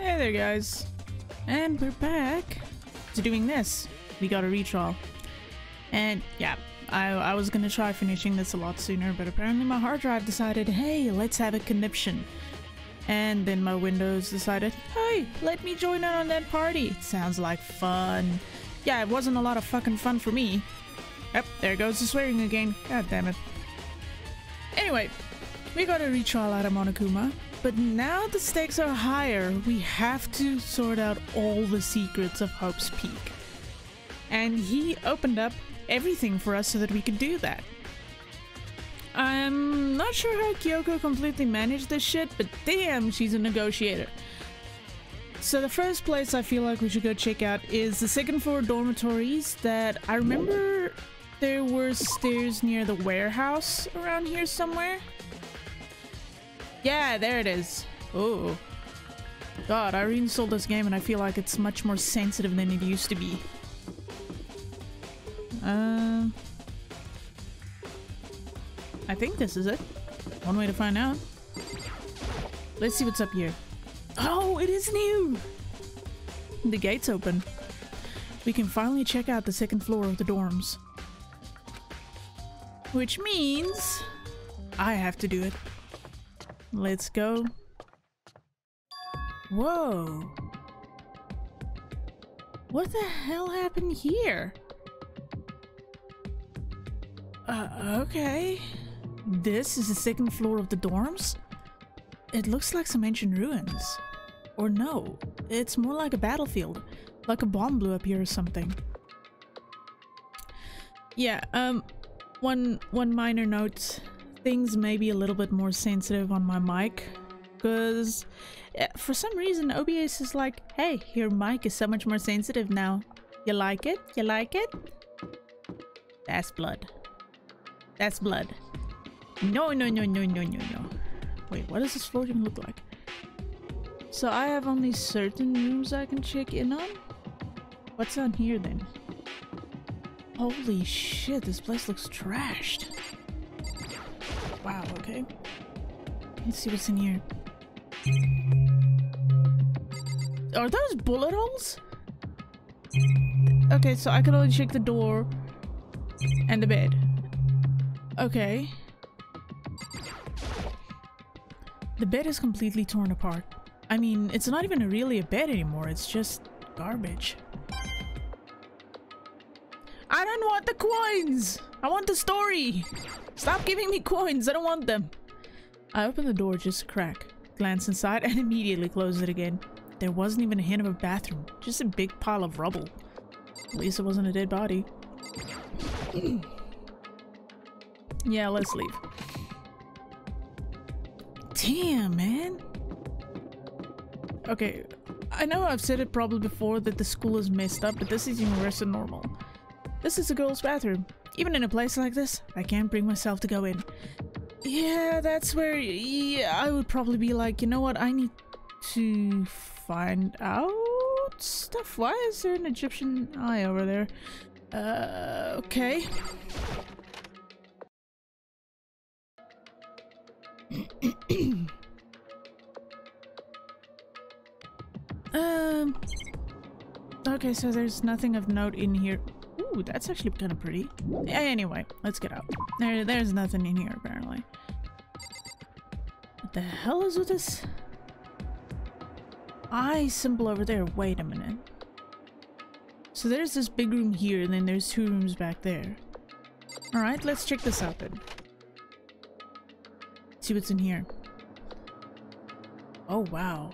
Hey there guys. And we're back to doing this. We got a retrial. And yeah, I, I was gonna try finishing this a lot sooner, but apparently my hard drive decided, hey, let's have a conniption. And then my Windows decided, hey, let me join in on that party. Sounds like fun. Yeah, it wasn't a lot of fucking fun for me. Yep, there goes the swearing again. God damn it. Anyway, we got a retrial out of Monokuma, but now the stakes are higher. We have to sort out all the secrets of Hope's Peak. And he opened up everything for us so that we could do that. I'm not sure how Kyoko completely managed this shit, but damn, she's a negotiator. So the first place I feel like we should go check out is the second floor dormitories that I remember there were stairs near the warehouse around here somewhere. Yeah, there it is. Oh. God, I reinstalled this game and I feel like it's much more sensitive than it used to be. Um... I think this is it. One way to find out. Let's see what's up here. Oh, it is new! The gate's open. We can finally check out the second floor of the dorms. Which means I have to do it. Let's go. Whoa. What the hell happened here? Uh, okay. This is the second floor of the dorms? It looks like some ancient ruins. Or no, it's more like a battlefield. Like a bomb blew up here or something. Yeah, um, one, one minor note. Things may be a little bit more sensitive on my mic. Because eh, for some reason OBS is like, hey, your mic is so much more sensitive now. You like it? You like it? That's blood. That's blood. No, no, no, no, no, no, no. Wait, what does this floor look like? So I have only certain rooms I can check in on? What's on here then? Holy shit, this place looks trashed. Wow, okay. Let's see what's in here. Are those bullet holes? Okay, so I can only check the door and the bed. Okay. The bed is completely torn apart. I mean, it's not even really a bed anymore, it's just garbage. I don't want the coins! I want the story! Stop giving me coins, I don't want them! I opened the door just a crack, glanced inside, and immediately closed it again. There wasn't even a hint of a bathroom, just a big pile of rubble. At least it wasn't a dead body. yeah, let's leave. Damn, man. Okay, I know I've said it probably before that the school is messed up, but this is even worse than normal. This is a girl's bathroom. Even in a place like this, I can't bring myself to go in. Yeah, that's where yeah, I would probably be like, you know what, I need to find out stuff. Why is there an Egyptian eye over there? Uh, okay. um. Okay, so there's nothing of note in here. Ooh, that's actually kind of pretty. Yeah, Anyway, let's get out. There, there's nothing in here apparently. What the hell is with this eye symbol over there? Wait a minute. So there's this big room here, and then there's two rooms back there. Alright, let's check this out then. See what's in here. Oh wow.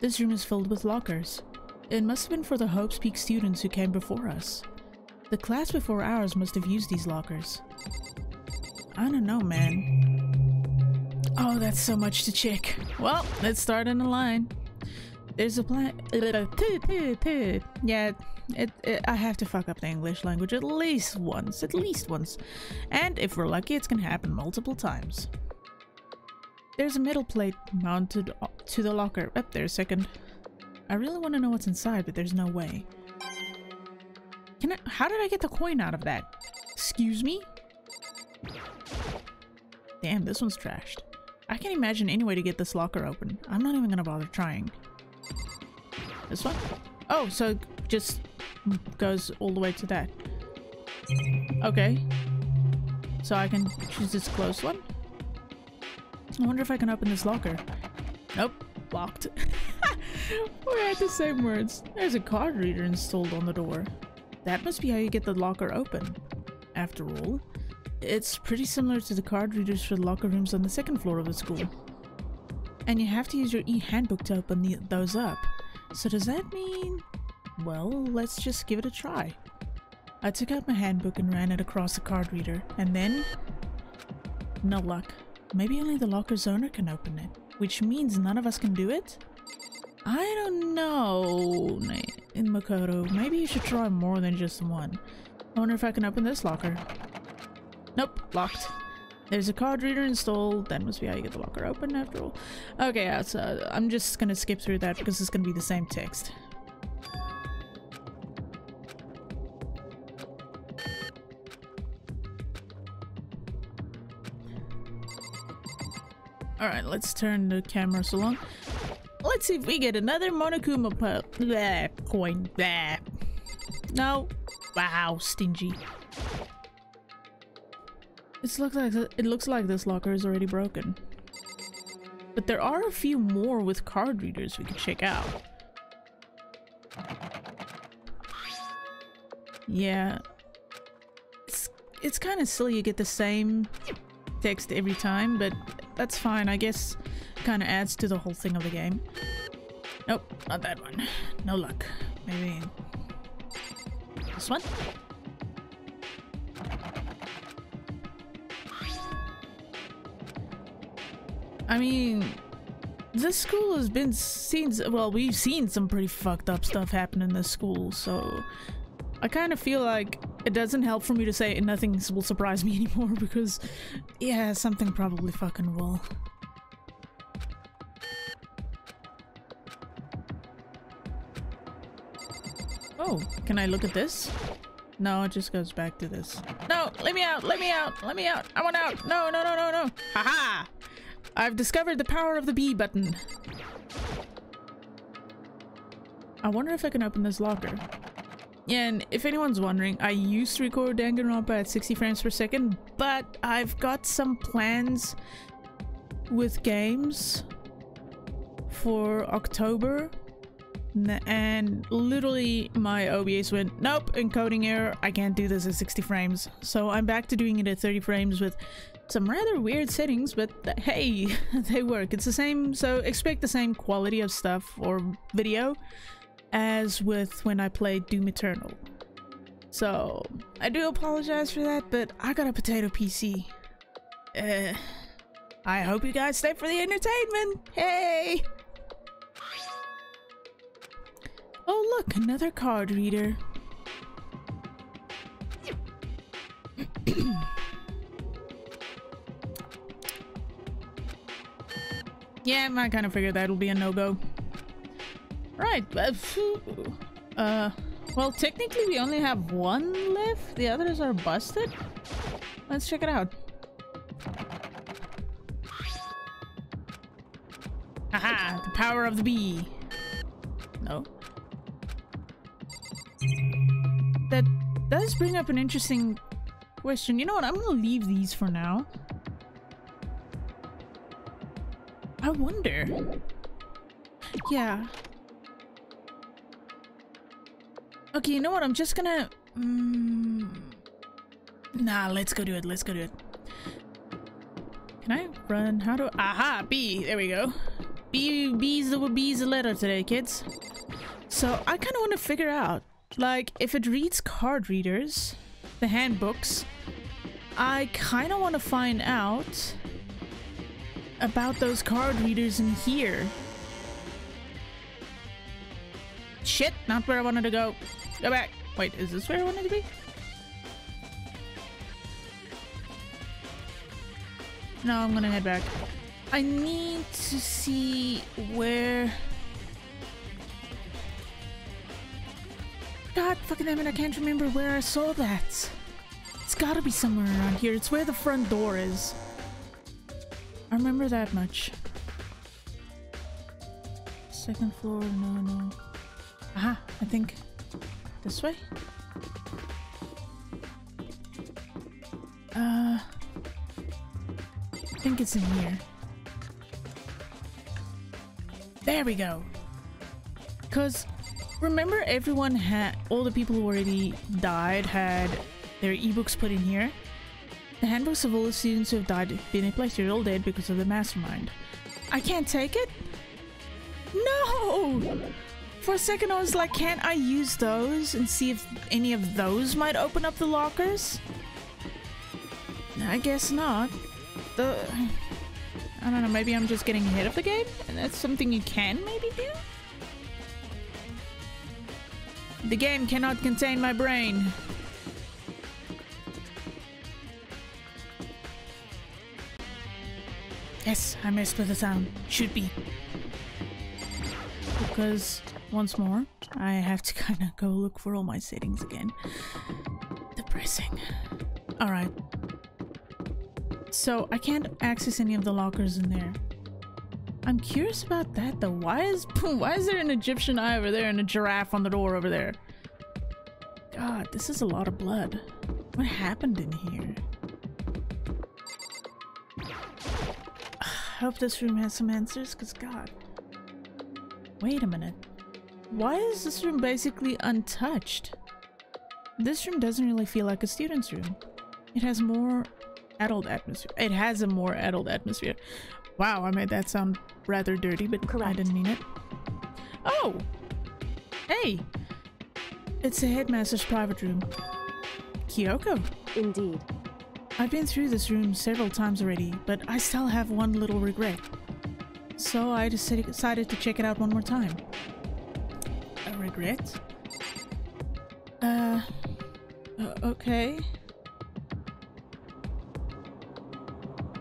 This room is filled with lockers. It must have been for the Hope's Peak students who came before us. The class before ours must have used these lockers. I don't know, man. Oh, that's so much to check. Well, let's start in a line. There's a plan. Yeah, it, it, I have to fuck up the English language at least once. At least once. And if we're lucky, it's gonna happen multiple times. There's a metal plate mounted to the locker. Up there a second. I really want to know what's inside, but there's no way. Can I- how did I get the coin out of that? Excuse me? Damn, this one's trashed. I can't imagine any way to get this locker open. I'm not even gonna bother trying. This one? Oh, so it just goes all the way to that. Okay. So I can choose this close one? I wonder if I can open this locker. Nope, locked. we had the same words. There's a card reader installed on the door. That must be how you get the locker open. After all, it's pretty similar to the card readers for the locker rooms on the second floor of the school. And you have to use your e-handbook to open the, those up. So does that mean... Well, let's just give it a try. I took out my handbook and ran it across the card reader, and then... No luck. Maybe only the locker's owner can open it, which means none of us can do it? I don't know, in Makoto. Maybe you should try more than just one. I wonder if I can open this locker. Nope, locked. There's a card reader installed. That must be how you get the locker open after all. Okay, yeah, so uh, I'm just gonna skip through that because it's gonna be the same text. Alright, let's turn the camera so along. Let's see if we get another Monokuma blah, coin. Blah. No. Wow, stingy. It looks like it looks like this locker is already broken. But there are a few more with card readers we could check out. Yeah. It's it's kind of silly you get the same text every time, but that's fine. I guess kind of adds to the whole thing of the game. Nope, not that one. No luck. Maybe this one? I mean, this school has been seen, well, we've seen some pretty fucked up stuff happen in this school, so I kind of feel like it doesn't help for me to say nothing will surprise me anymore because, yeah, something probably fucking will. Oh, can I look at this? No, it just goes back to this. No, let me out, let me out, let me out. I want out. No, no, no, no, no. Haha! -ha! I've discovered the power of the B button. I wonder if I can open this locker. And if anyone's wondering, I used to record Danganronpa at 60 frames per second, but I've got some plans with games for October and literally my OBS went, nope, encoding error, I can't do this at 60 frames. So I'm back to doing it at 30 frames with some rather weird settings, but hey, they work. It's the same, so expect the same quality of stuff or video as with when I played Doom Eternal. So, I do apologize for that, but I got a potato PC. Uh, I hope you guys stay for the entertainment! Hey! Oh look, another card reader. yeah, I kind of figured that'll be a no-go. Right, uh, well, technically we only have one left. The others are busted. Let's check it out. Haha, the power of the bee. No. That does bring up an interesting question. You know what? I'm gonna leave these for now. I wonder. Yeah. Okay, you know what? I'm just gonna... Mm, nah, let's go do it. Let's go do it. Can I run? How do... Aha! B! There we go. B, B's the, B's the letter today, kids. So, I kind of want to figure out like, if it reads card readers, the handbooks, I kind of want to find out about those card readers in here. Shit, not where I wanted to go. Go back. Wait, is this where I wanted to be? No, I'm gonna head back. I need to see where... God fucking damn it, I can't remember where I saw that. It's gotta be somewhere around here. It's where the front door is. I remember that much. Second floor, no, no. Aha, I think this way? Uh, I think it's in here. There we go. Cause remember everyone had, all the people who already died had their ebooks put in here? The handbooks of all the students who have died have been place. You're all dead because of the mastermind. I can't take it? No! For a second I was like, can't I use those and see if any of those might open up the lockers? I guess not. The... I don't know, maybe I'm just getting ahead of the game? And that's something you can maybe do? The game cannot contain my brain. Yes, I messed with the sound. Should be. Because, once more, I have to kind of go look for all my settings again. Depressing. Alright. So, I can't access any of the lockers in there. I'm curious about that though. Why is why is there an Egyptian eye over there and a giraffe on the door over there? God, this is a lot of blood. What happened in here? I hope this room has some answers, because God. Wait a minute. Why is this room basically untouched? This room doesn't really feel like a student's room. It has more adult atmosphere. It has a more adult atmosphere. Wow, I made that sound rather dirty, but Correct. I didn't mean it. Oh! Hey! It's the headmaster's private room. Kyoko. Indeed. I've been through this room several times already, but I still have one little regret. So I decided to check it out one more time. Regret? Uh... uh okay.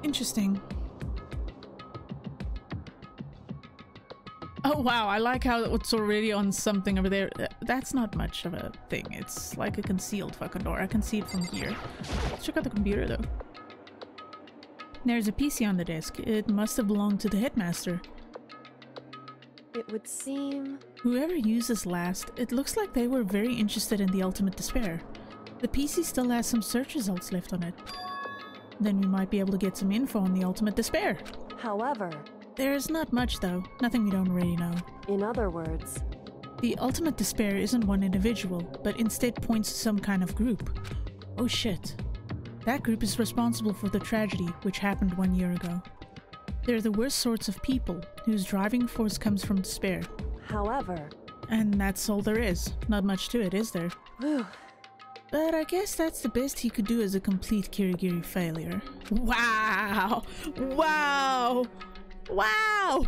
Interesting. Oh wow, I like how it's already on something over there. That's not much of a thing. It's like a concealed fucking door. I can see it from here. Let's check out the computer though. There's a PC on the desk. It must have belonged to the headmaster. It would seem... Whoever used this last, it looks like they were very interested in the Ultimate Despair. The PC still has some search results left on it. Then we might be able to get some info on the Ultimate Despair. However, there's not much though, nothing we don't already know. In other words, the ultimate despair isn't one individual, but instead points to some kind of group. Oh shit. That group is responsible for the tragedy which happened one year ago. They're the worst sorts of people, whose driving force comes from despair. However... And that's all there is. Not much to it, is there? Whew. But I guess that's the best he could do as a complete Kirigiri failure. Wow! Wow! Wow!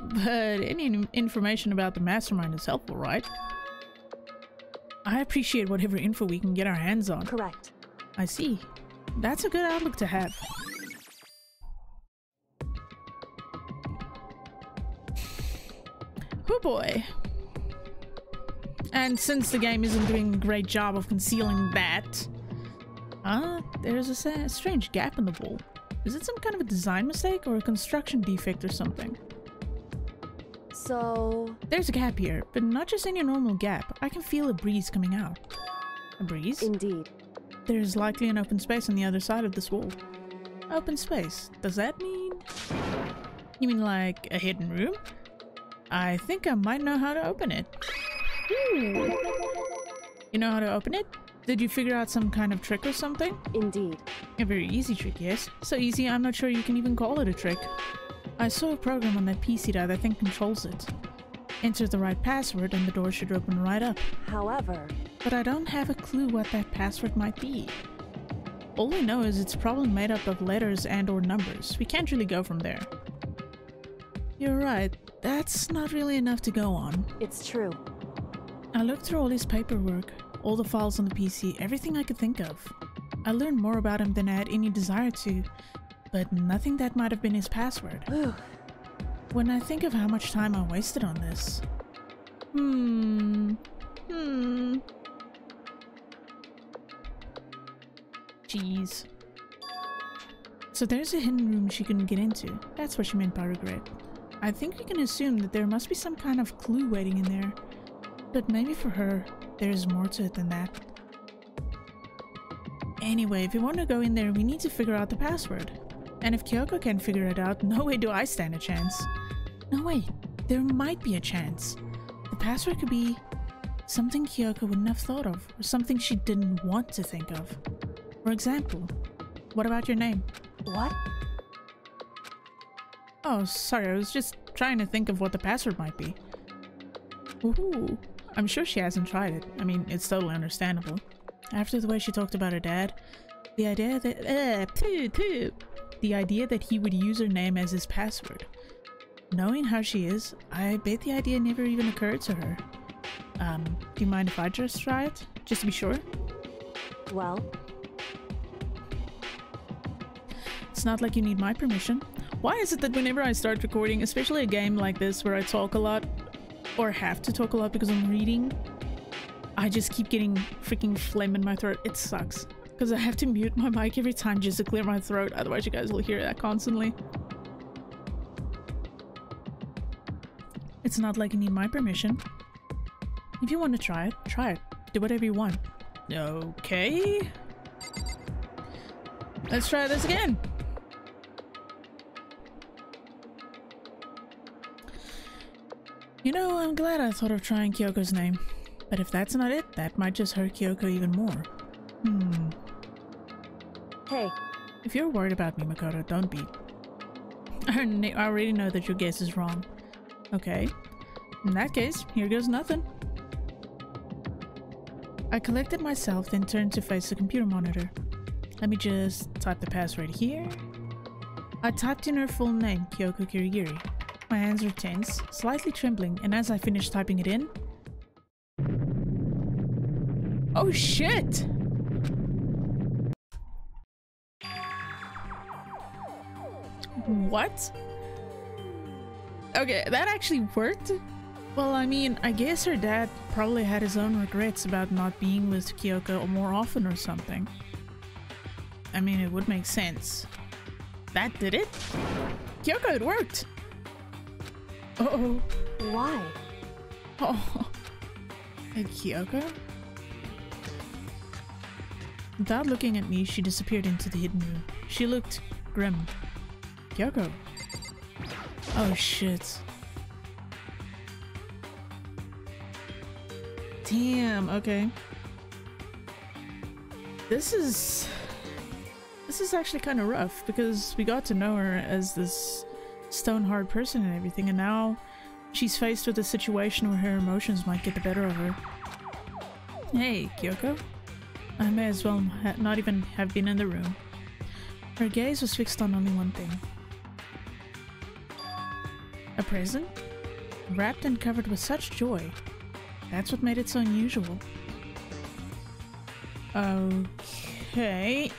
But any information about the mastermind is helpful, right? I appreciate whatever info we can get our hands on. Correct. I see. That's a good outlook to have. Boy. And since the game isn't doing a great job of concealing that, uh, there's a strange gap in the wall. Is it some kind of a design mistake or a construction defect or something? So... There's a gap here, but not just any normal gap. I can feel a breeze coming out. A breeze? Indeed. There's likely an open space on the other side of this wall. Open space. Does that mean... You mean like a hidden room? I think I might know how to open it. Ooh. You know how to open it? Did you figure out some kind of trick or something? Indeed. A very easy trick, yes. So easy I'm not sure you can even call it a trick. I saw a program on that PC that I think controls it. Enter the right password and the door should open right up. However... But I don't have a clue what that password might be. All I know is it's probably made up of letters and or numbers. We can't really go from there. You're right. That's not really enough to go on. It's true. I looked through all his paperwork, all the files on the PC, everything I could think of. I learned more about him than I had any desire to, but nothing that might have been his password. when I think of how much time I wasted on this. Hmm. Hmm. Jeez. So there's a hidden room she couldn't get into. That's what she meant by regret. I think we can assume that there must be some kind of clue waiting in there. But maybe for her, there's more to it than that. Anyway, if we want to go in there, we need to figure out the password. And if Kyoko can figure it out, no way do I stand a chance. No way, there might be a chance. The password could be something Kyoko wouldn't have thought of, or something she didn't want to think of. For example, what about your name? What? Oh, sorry, I was just trying to think of what the password might be. Ooh, I'm sure she hasn't tried it. I mean, it's totally understandable. After the way she talked about her dad, the idea that uh, poo, poo, the idea that he would use her name as his password. Knowing how she is, I bet the idea never even occurred to her. Um, do you mind if I just try it? Just to be sure? Well, It's not like you need my permission. Why is it that whenever I start recording, especially a game like this where I talk a lot, or have to talk a lot because I'm reading, I just keep getting freaking phlegm in my throat. It sucks. Because I have to mute my mic every time just to clear my throat, otherwise you guys will hear that constantly. It's not like you need my permission. If you want to try it, try it. Do whatever you want. Okay. Let's try this again. You know, I'm glad I thought of trying Kyoko's name. But if that's not it, that might just hurt Kyoko even more. Hmm. hey, If you're worried about me, Makoto, don't be. I already- know that your guess is wrong. Okay. In that case, here goes nothing. I collected myself, then turned to face the computer monitor. Let me just type the password here. I typed in her full name, Kyoko Kirigiri. My hands were tense, slightly trembling, and as I finished typing it in... Oh shit! What? Okay, that actually worked? Well, I mean, I guess her dad probably had his own regrets about not being with Kyoko more often or something. I mean, it would make sense. That did it? Kyoko, it worked! Oh. why? Oh. And Kyoko? Without looking at me, she disappeared into the hidden room. She looked grim. Kyoko. Oh shit. Damn, okay. This is... This is actually kind of rough because we got to know her as this stone hard person and everything and now she's faced with a situation where her emotions might get the better of her. Hey, Kyoko. I may as well not even have been in the room. Her gaze was fixed on only one thing. A present? Wrapped and covered with such joy. That's what made it so unusual. Okay.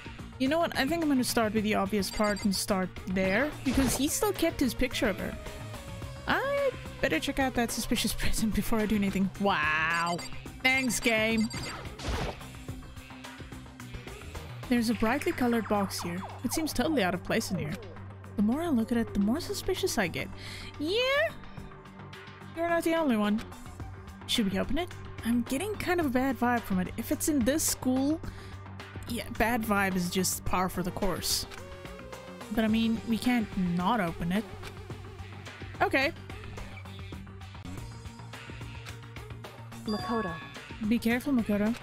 You know what? I think I'm gonna start with the obvious part and start there, because he still kept his picture of her. I better check out that suspicious present before I do anything. Wow. Thanks, game. There's a brightly colored box here. It seems totally out of place in here. The more I look at it, the more suspicious I get. Yeah? You're not the only one. Should we open it? I'm getting kind of a bad vibe from it. If it's in this school, yeah, bad vibe is just par for the course. But I mean, we can't not open it. Okay, Makoto. be careful, Makoto.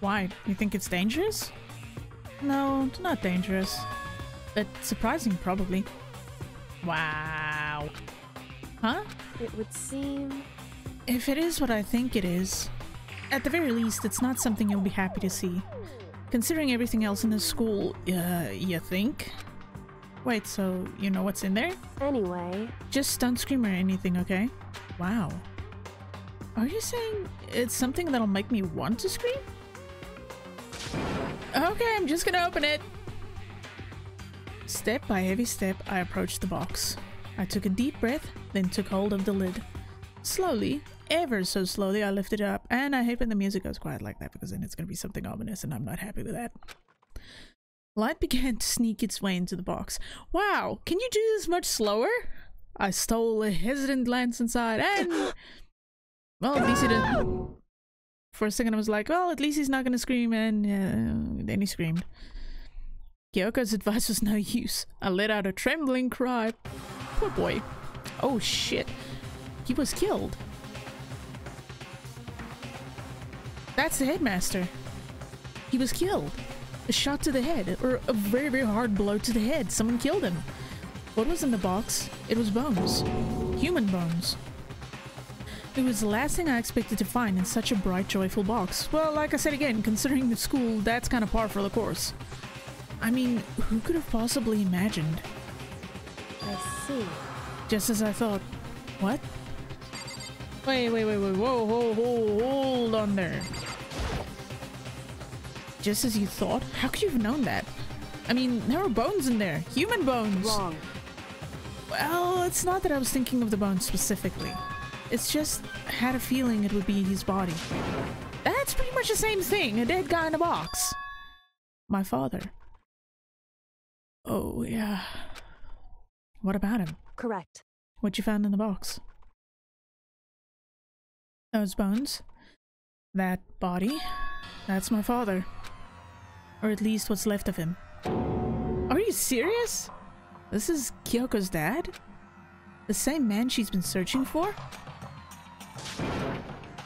Why? You think it's dangerous? No, it's not dangerous. But surprising, probably. Wow. Huh? It would seem. If it is what I think it is, at the very least, it's not something you'll be happy to see. Considering everything else in the school, uh, you think? Wait, so you know what's in there? Anyway, Just don't scream or anything, okay? Wow. Are you saying it's something that'll make me want to scream? Okay, I'm just gonna open it. Step by heavy step, I approached the box. I took a deep breath, then took hold of the lid. Slowly, ever so slowly, I lifted it up, and I hate when the music goes quiet like that because then it's gonna be something ominous, and I'm not happy with that. Light began to sneak its way into the box. Wow, can you do this much slower? I stole a hesitant glance inside and... Well, at least he didn't... For a second I was like, well, at least he's not gonna scream and... Uh, then he screamed. Kyoko's advice was no use. I let out a trembling cry. Poor boy. Oh shit. He was killed. That's the headmaster. He was killed. A shot to the head, or a very, very hard blow to the head. Someone killed him. What was in the box? It was bones. Human bones. It was the last thing I expected to find in such a bright, joyful box. Well, like I said again, considering the school, that's kind of par for the course. I mean, who could have possibly imagined? I see. Just as I thought. What? Wait, wait, wait, wait, whoa, whoa, whoa, hold on there. Just as you thought? How could you have known that? I mean, there were bones in there. Human bones! Wrong. Well, it's not that I was thinking of the bones specifically. It's just had a feeling it would be his body. That's pretty much the same thing, a dead guy in a box. My father. Oh, yeah. What about him? Correct. What you found in the box? Those bones? That body? That's my father. Or at least what's left of him. Are you serious? This is Kyoko's dad? The same man she's been searching for?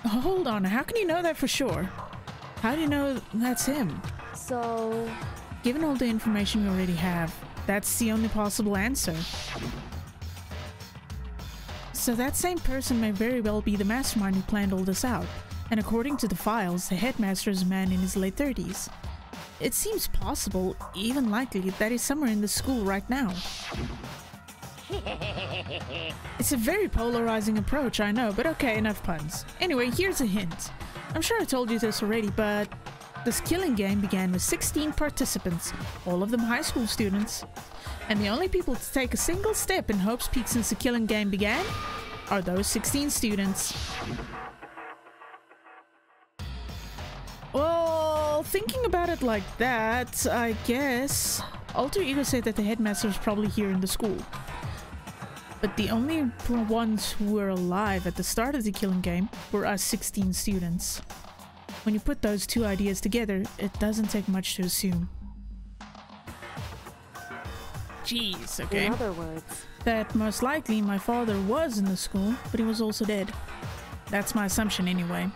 Hold on, how can you know that for sure? How do you know that's him? So, Given all the information we already have, that's the only possible answer. So that same person may very well be the mastermind who planned all this out, and according to the files, the headmaster is a man in his late 30s. It seems possible, even likely, that he's somewhere in the school right now. It's a very polarizing approach, I know, but okay, enough puns. Anyway, here's a hint. I'm sure I told you this already, but this killing game began with 16 participants, all of them high school students. And the only people to take a single step in Hope's Peak since the killing game began are those 16 students. Well, thinking about it like that, I guess Alter Ego said that the headmaster is probably here in the school. But the only ones who were alive at the start of the killing game were us 16 students. When you put those two ideas together, it doesn't take much to assume. Jeez, okay. in other words, That most likely my father was in the school, but he was also dead. That's my assumption anyway.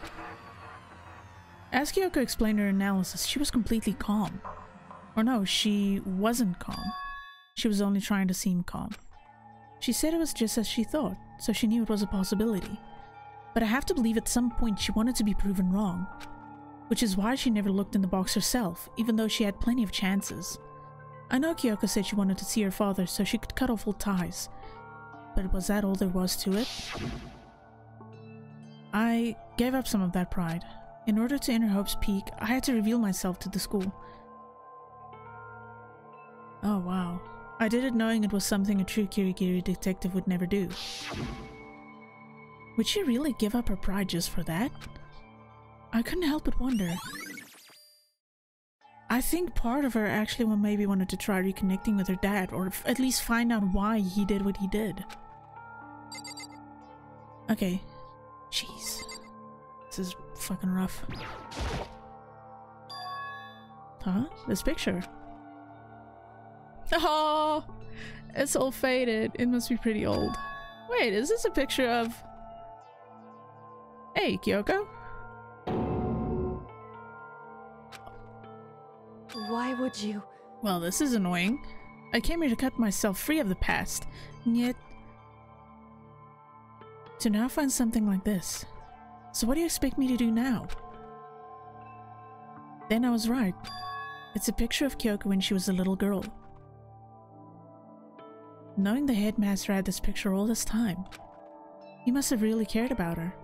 As Kyoko explained her analysis, she was completely calm. Or no, she wasn't calm. She was only trying to seem calm. She said it was just as she thought, so she knew it was a possibility. But I have to believe at some point she wanted to be proven wrong. Which is why she never looked in the box herself, even though she had plenty of chances. I know Kyoko said she wanted to see her father so she could cut off all ties. But was that all there was to it? I gave up some of that pride. In order to enter Hope's Peak, I had to reveal myself to the school. Oh wow. I did it knowing it was something a true Kirigiri detective would never do. Would she really give up her pride just for that? I couldn't help but wonder. I think part of her actually maybe wanted to try reconnecting with her dad, or at least find out why he did what he did. Okay. Jeez. This is fucking rough. Huh? This picture. Oh! It's all faded. It must be pretty old. Wait, is this a picture of... Hey, Kyoko? Why would you? Well, this is annoying. I came here to cut myself free of the past, and yet... To now find something like this. So what do you expect me to do now? Then I was right. It's a picture of Kyoko when she was a little girl. Knowing the headmaster had this picture all this time, he must have really cared about her.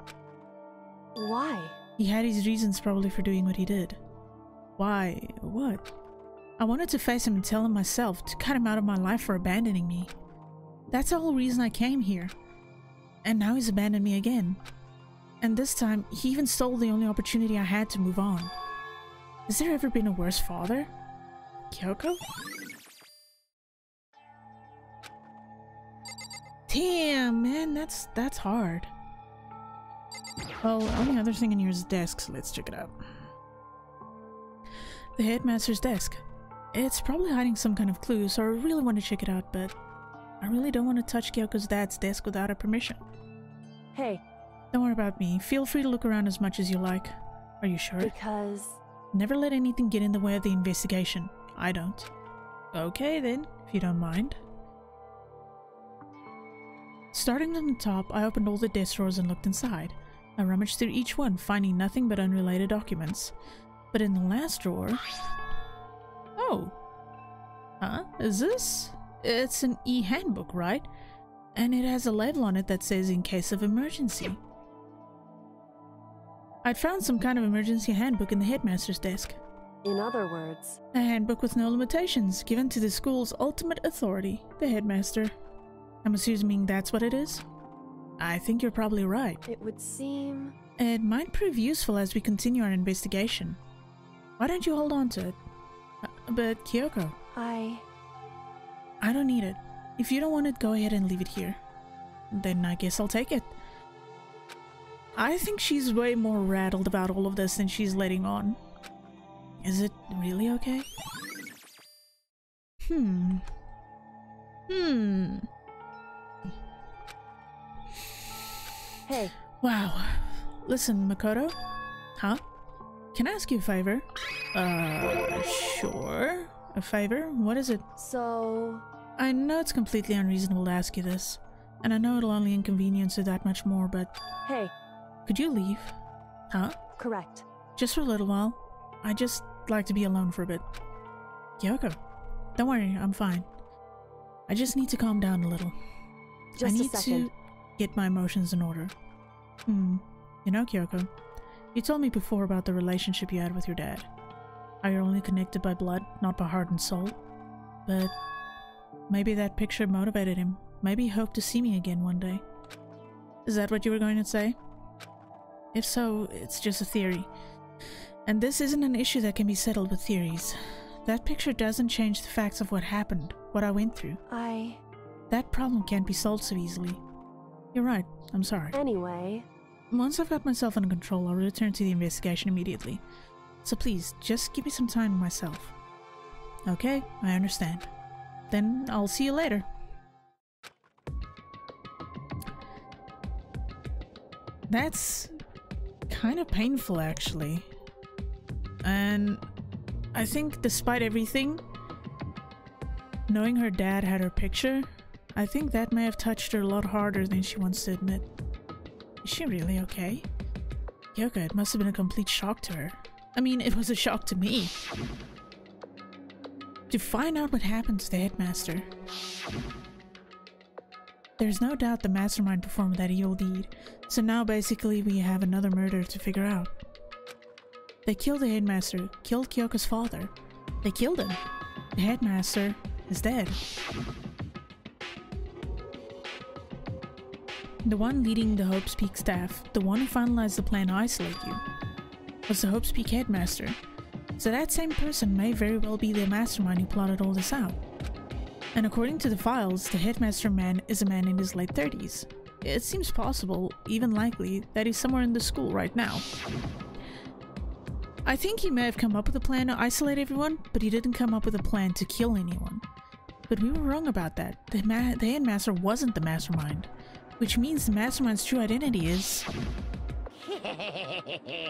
Why? He had his reasons probably for doing what he did. Why? What? I wanted to face him and tell him myself to cut him out of my life for abandoning me. That's the whole reason I came here. And now he's abandoned me again. And this time, he even stole the only opportunity I had to move on. Has there ever been a worse father? Kyoko? Damn, man, that's that's hard. Well, only other thing in here is desk, so let's check it out. The headmaster's desk. It's probably hiding some kind of clue, so I really want to check it out, but I really don't want to touch Kyoko's dad's desk without her permission. Hey, Don't worry about me. Feel free to look around as much as you like. Are you sure? because Never let anything get in the way of the investigation. I don't. Okay then, if you don't mind. Starting on the top, I opened all the desk drawers and looked inside. I rummaged through each one, finding nothing but unrelated documents. But in the last drawer... Oh. Huh? Is this? It's an e-handbook, right? And it has a label on it that says in case of emergency. I'd found some kind of emergency handbook in the headmaster's desk. in other words, A handbook with no limitations, given to the school's ultimate authority, the headmaster. I'm assuming that's what it is? I think you're probably right. it would seem It might prove useful as we continue our investigation. Why don't you hold on to it? Uh, but Kyoko, I I don't need it. If you don't want it, go ahead and leave it here. Then I guess I'll take it. I think she's way more rattled about all of this than she's letting on. Is it really okay? Hmm. Hmm. hey, Wow. Listen, Makoto? Huh? Can I ask you a favor? Uh, sure. A favor? What is it? so I know it's completely unreasonable to ask you this, and I know it'll only inconvenience you that much more, but hey, could you leave? Huh? correct. Just for a little while. I just like to be alone for a bit. Kyoko, don't worry, I'm fine. I just need to calm down a little. Just I a need second. to get my emotions in order. Hmm. You know, Kyoko, you told me before about the relationship you had with your dad. How you're only connected by blood, not by heart and soul. But maybe that picture motivated him. Maybe he hoped to see me again one day. Is that what you were going to say? If so, it's just a theory. And this isn't an issue that can be settled with theories. That picture doesn't change the facts of what happened, what I went through. I That problem can't be solved so easily. You're right, I'm sorry. anyway, Once I've got myself under control, I'll return to the investigation immediately. So please, just give me some time myself. Okay, I understand. Then I'll see you later. That's kind of painful, actually. And I think despite everything, knowing her dad had her picture, I think that may have touched her a lot harder than she wants to admit. Is she really okay? Yoga, it must have been a complete shock to her. I mean, it was a shock to me. To find out what happened to the headmaster. There's no doubt the mastermind performed that evil deed, so now basically we have another murder to figure out. They killed the headmaster, killed Kyoko's father. They killed him. The headmaster is dead. The one leading the Hope's Peak staff, the one who finalized the plan to isolate you, was the Hope's Peak headmaster. So that same person may very well be the mastermind who plotted all this out. And according to the files, the headmaster man is a man in his late 30s. It seems possible, even likely, that he's somewhere in the school right now. I think he may have come up with a plan to isolate everyone, but he didn't come up with a plan to kill anyone. But we were wrong about that. The, the headmaster wasn't the mastermind which means the mastermind's true identity is.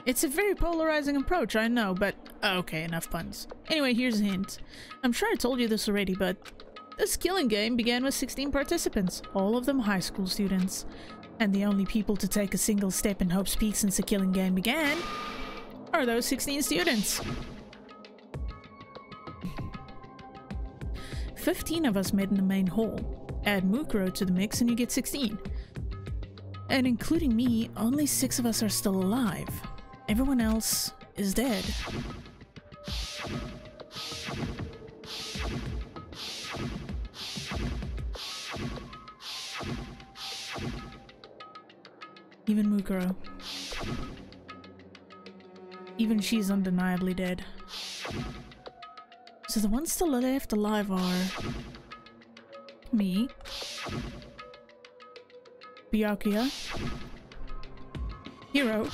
It's a very polarizing approach, I know, but oh, okay, enough puns. Anyway, here's a hint. I'm sure I told you this already, but this killing game began with 16 participants, all of them high school students. And the only people to take a single step in Hope's Peak since the killing game began are those 16 students. 15 of us met in the main hall. Add Mukuro to the mix and you get 16. And including me, only six of us are still alive. Everyone else is dead. Even Mukuro. Even she's undeniably dead. So the ones still left alive are me, Byakuya, Hiro,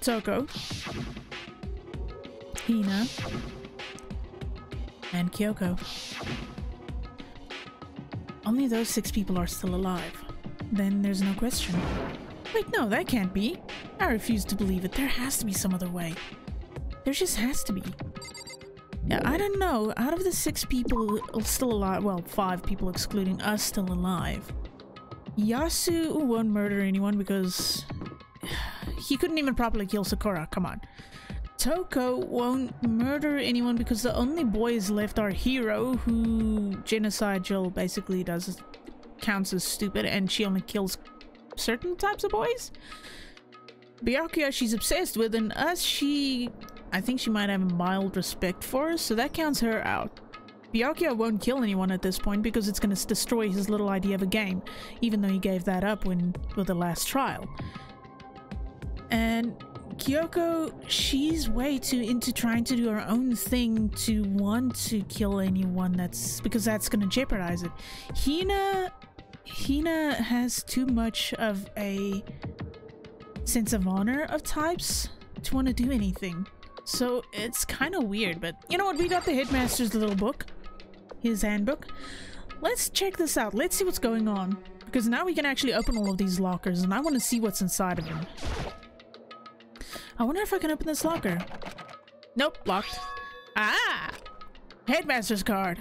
Toko, Hina, and Kyoko. Only those six people are still alive. Then there's no question. Wait, no, that can't be. I refuse to believe it. There has to be some other way. There just has to be. Yeah, I don't know. Out of the six people still alive, well, five people excluding us still alive, Yasu won't murder anyone because he couldn't even properly kill Sakura. Come on. Toko won't murder anyone because the only boys left are Hiro, who Genocide Jill basically does counts as stupid, and she only kills certain types of boys. Byakuya she's obsessed with, and us she I think she might have a mild respect for us, so that counts her out. Byakuya won't kill anyone at this point because it's going to destroy his little idea of a game, even though he gave that up when with the last trial. And Kyoko, she's way too into trying to do her own thing to want to kill anyone that's because that's going to jeopardize it. Hina Hina has too much of a sense of honor of types to want to do anything. So it's kind of weird, but you know what? We got the Headmaster's little book, his handbook. Let's check this out. Let's see what's going on. Because now we can actually open all of these lockers, and I want to see what's inside of them. I wonder if I can open this locker. Nope, locked. Ah! Headmaster's card.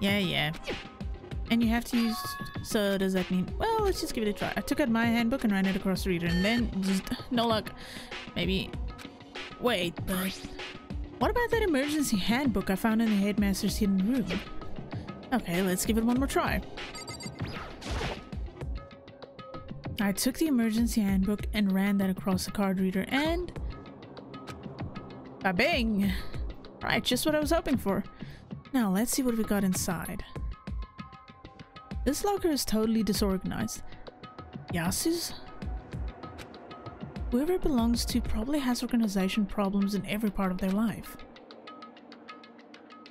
Yeah, yeah. And you have to use... So does that mean... Well, let's just give it a try. I took out my handbook and ran it across the reader, and then just... No luck. Maybe Wait, but what about that emergency handbook I found in the headmaster's hidden room? Okay, let's give it one more try. I took the emergency handbook and ran that across the card reader and... Ba-bing! Right, just what I was hoping for. Now, let's see what we got inside. This locker is totally disorganized. Yasu's Whoever it belongs to probably has organization problems in every part of their life.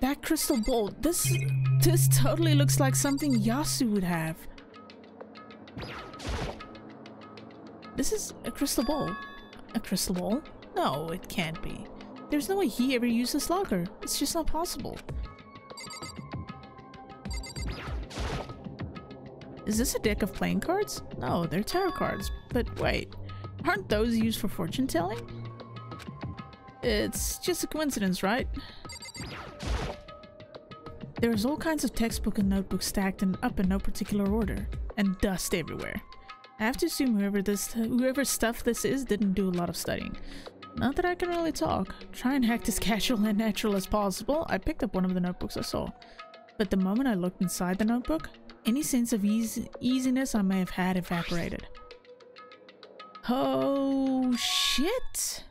That crystal ball, this, this totally looks like something Yasu would have. This is a crystal ball. A crystal ball? No, it can't be. There's no way he ever used this locker. It's just not possible. Is this a deck of playing cards? No, they're tarot cards. But wait, Aren't those used for fortune telling? It's just a coincidence, right? There's all kinds of textbook and notebooks stacked and up in no particular order, and dust everywhere. I have to assume whoever this whoever stuff this is didn't do a lot of studying. Not that I can really talk. Try and act as casual and natural as possible. I picked up one of the notebooks I saw. But the moment I looked inside the notebook, any sense of ease easiness I may have had evaporated. Oh, shit.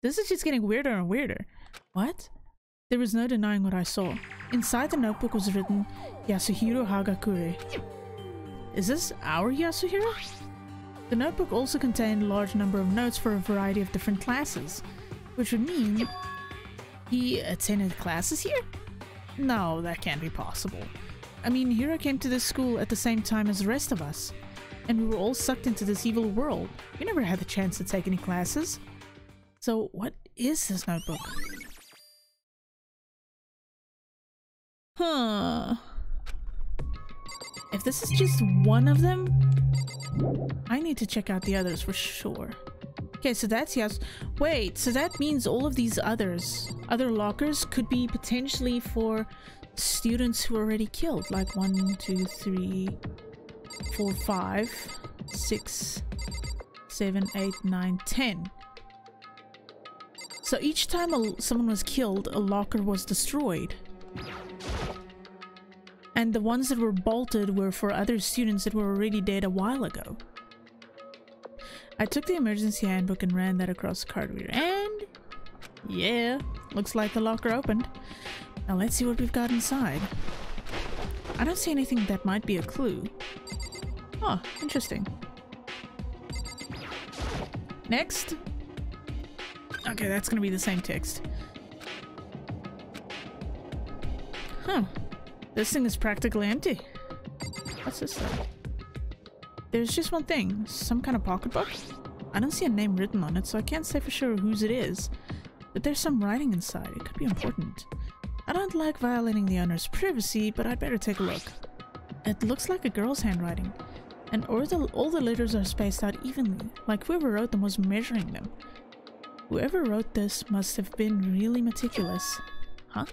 This is just getting weirder and weirder. What? There was no denying what I saw. Inside the notebook was written Yasuhiro Hagakure. Is this our Yasuhiro? The notebook also contained a large number of notes for a variety of different classes, which would mean he attended classes here? No, that can't be possible. I mean, Hiro came to this school at the same time as the rest of us and we were all sucked into this evil world. We never had the chance to take any classes. So what is this notebook? Huh. If this is just one of them, I need to check out the others for sure. Okay, so that's yes. Wait, so that means all of these others, other lockers could be potentially for students who are already killed. Like one, two, three, four, five, six, seven, eight, nine, ten. So each time a, someone was killed, a locker was destroyed. And the ones that were bolted were for other students that were already dead a while ago. I took the emergency handbook and ran that across the card reader, and yeah, looks like the locker opened. Now let's see what we've got inside. I don't see anything that might be a clue. Oh, interesting. Next. Okay, that's gonna be the same text. Huh. This thing is practically empty. What's this though? There's just one thing. Some kind of pocketbook? I don't see a name written on it, so I can't say for sure whose it is. But there's some writing inside. It could be important. I don't like violating the owner's privacy, but I'd better take a look. It looks like a girl's handwriting and all the, all the letters are spaced out evenly, like whoever wrote them was measuring them. Whoever wrote this must have been really meticulous. Huh?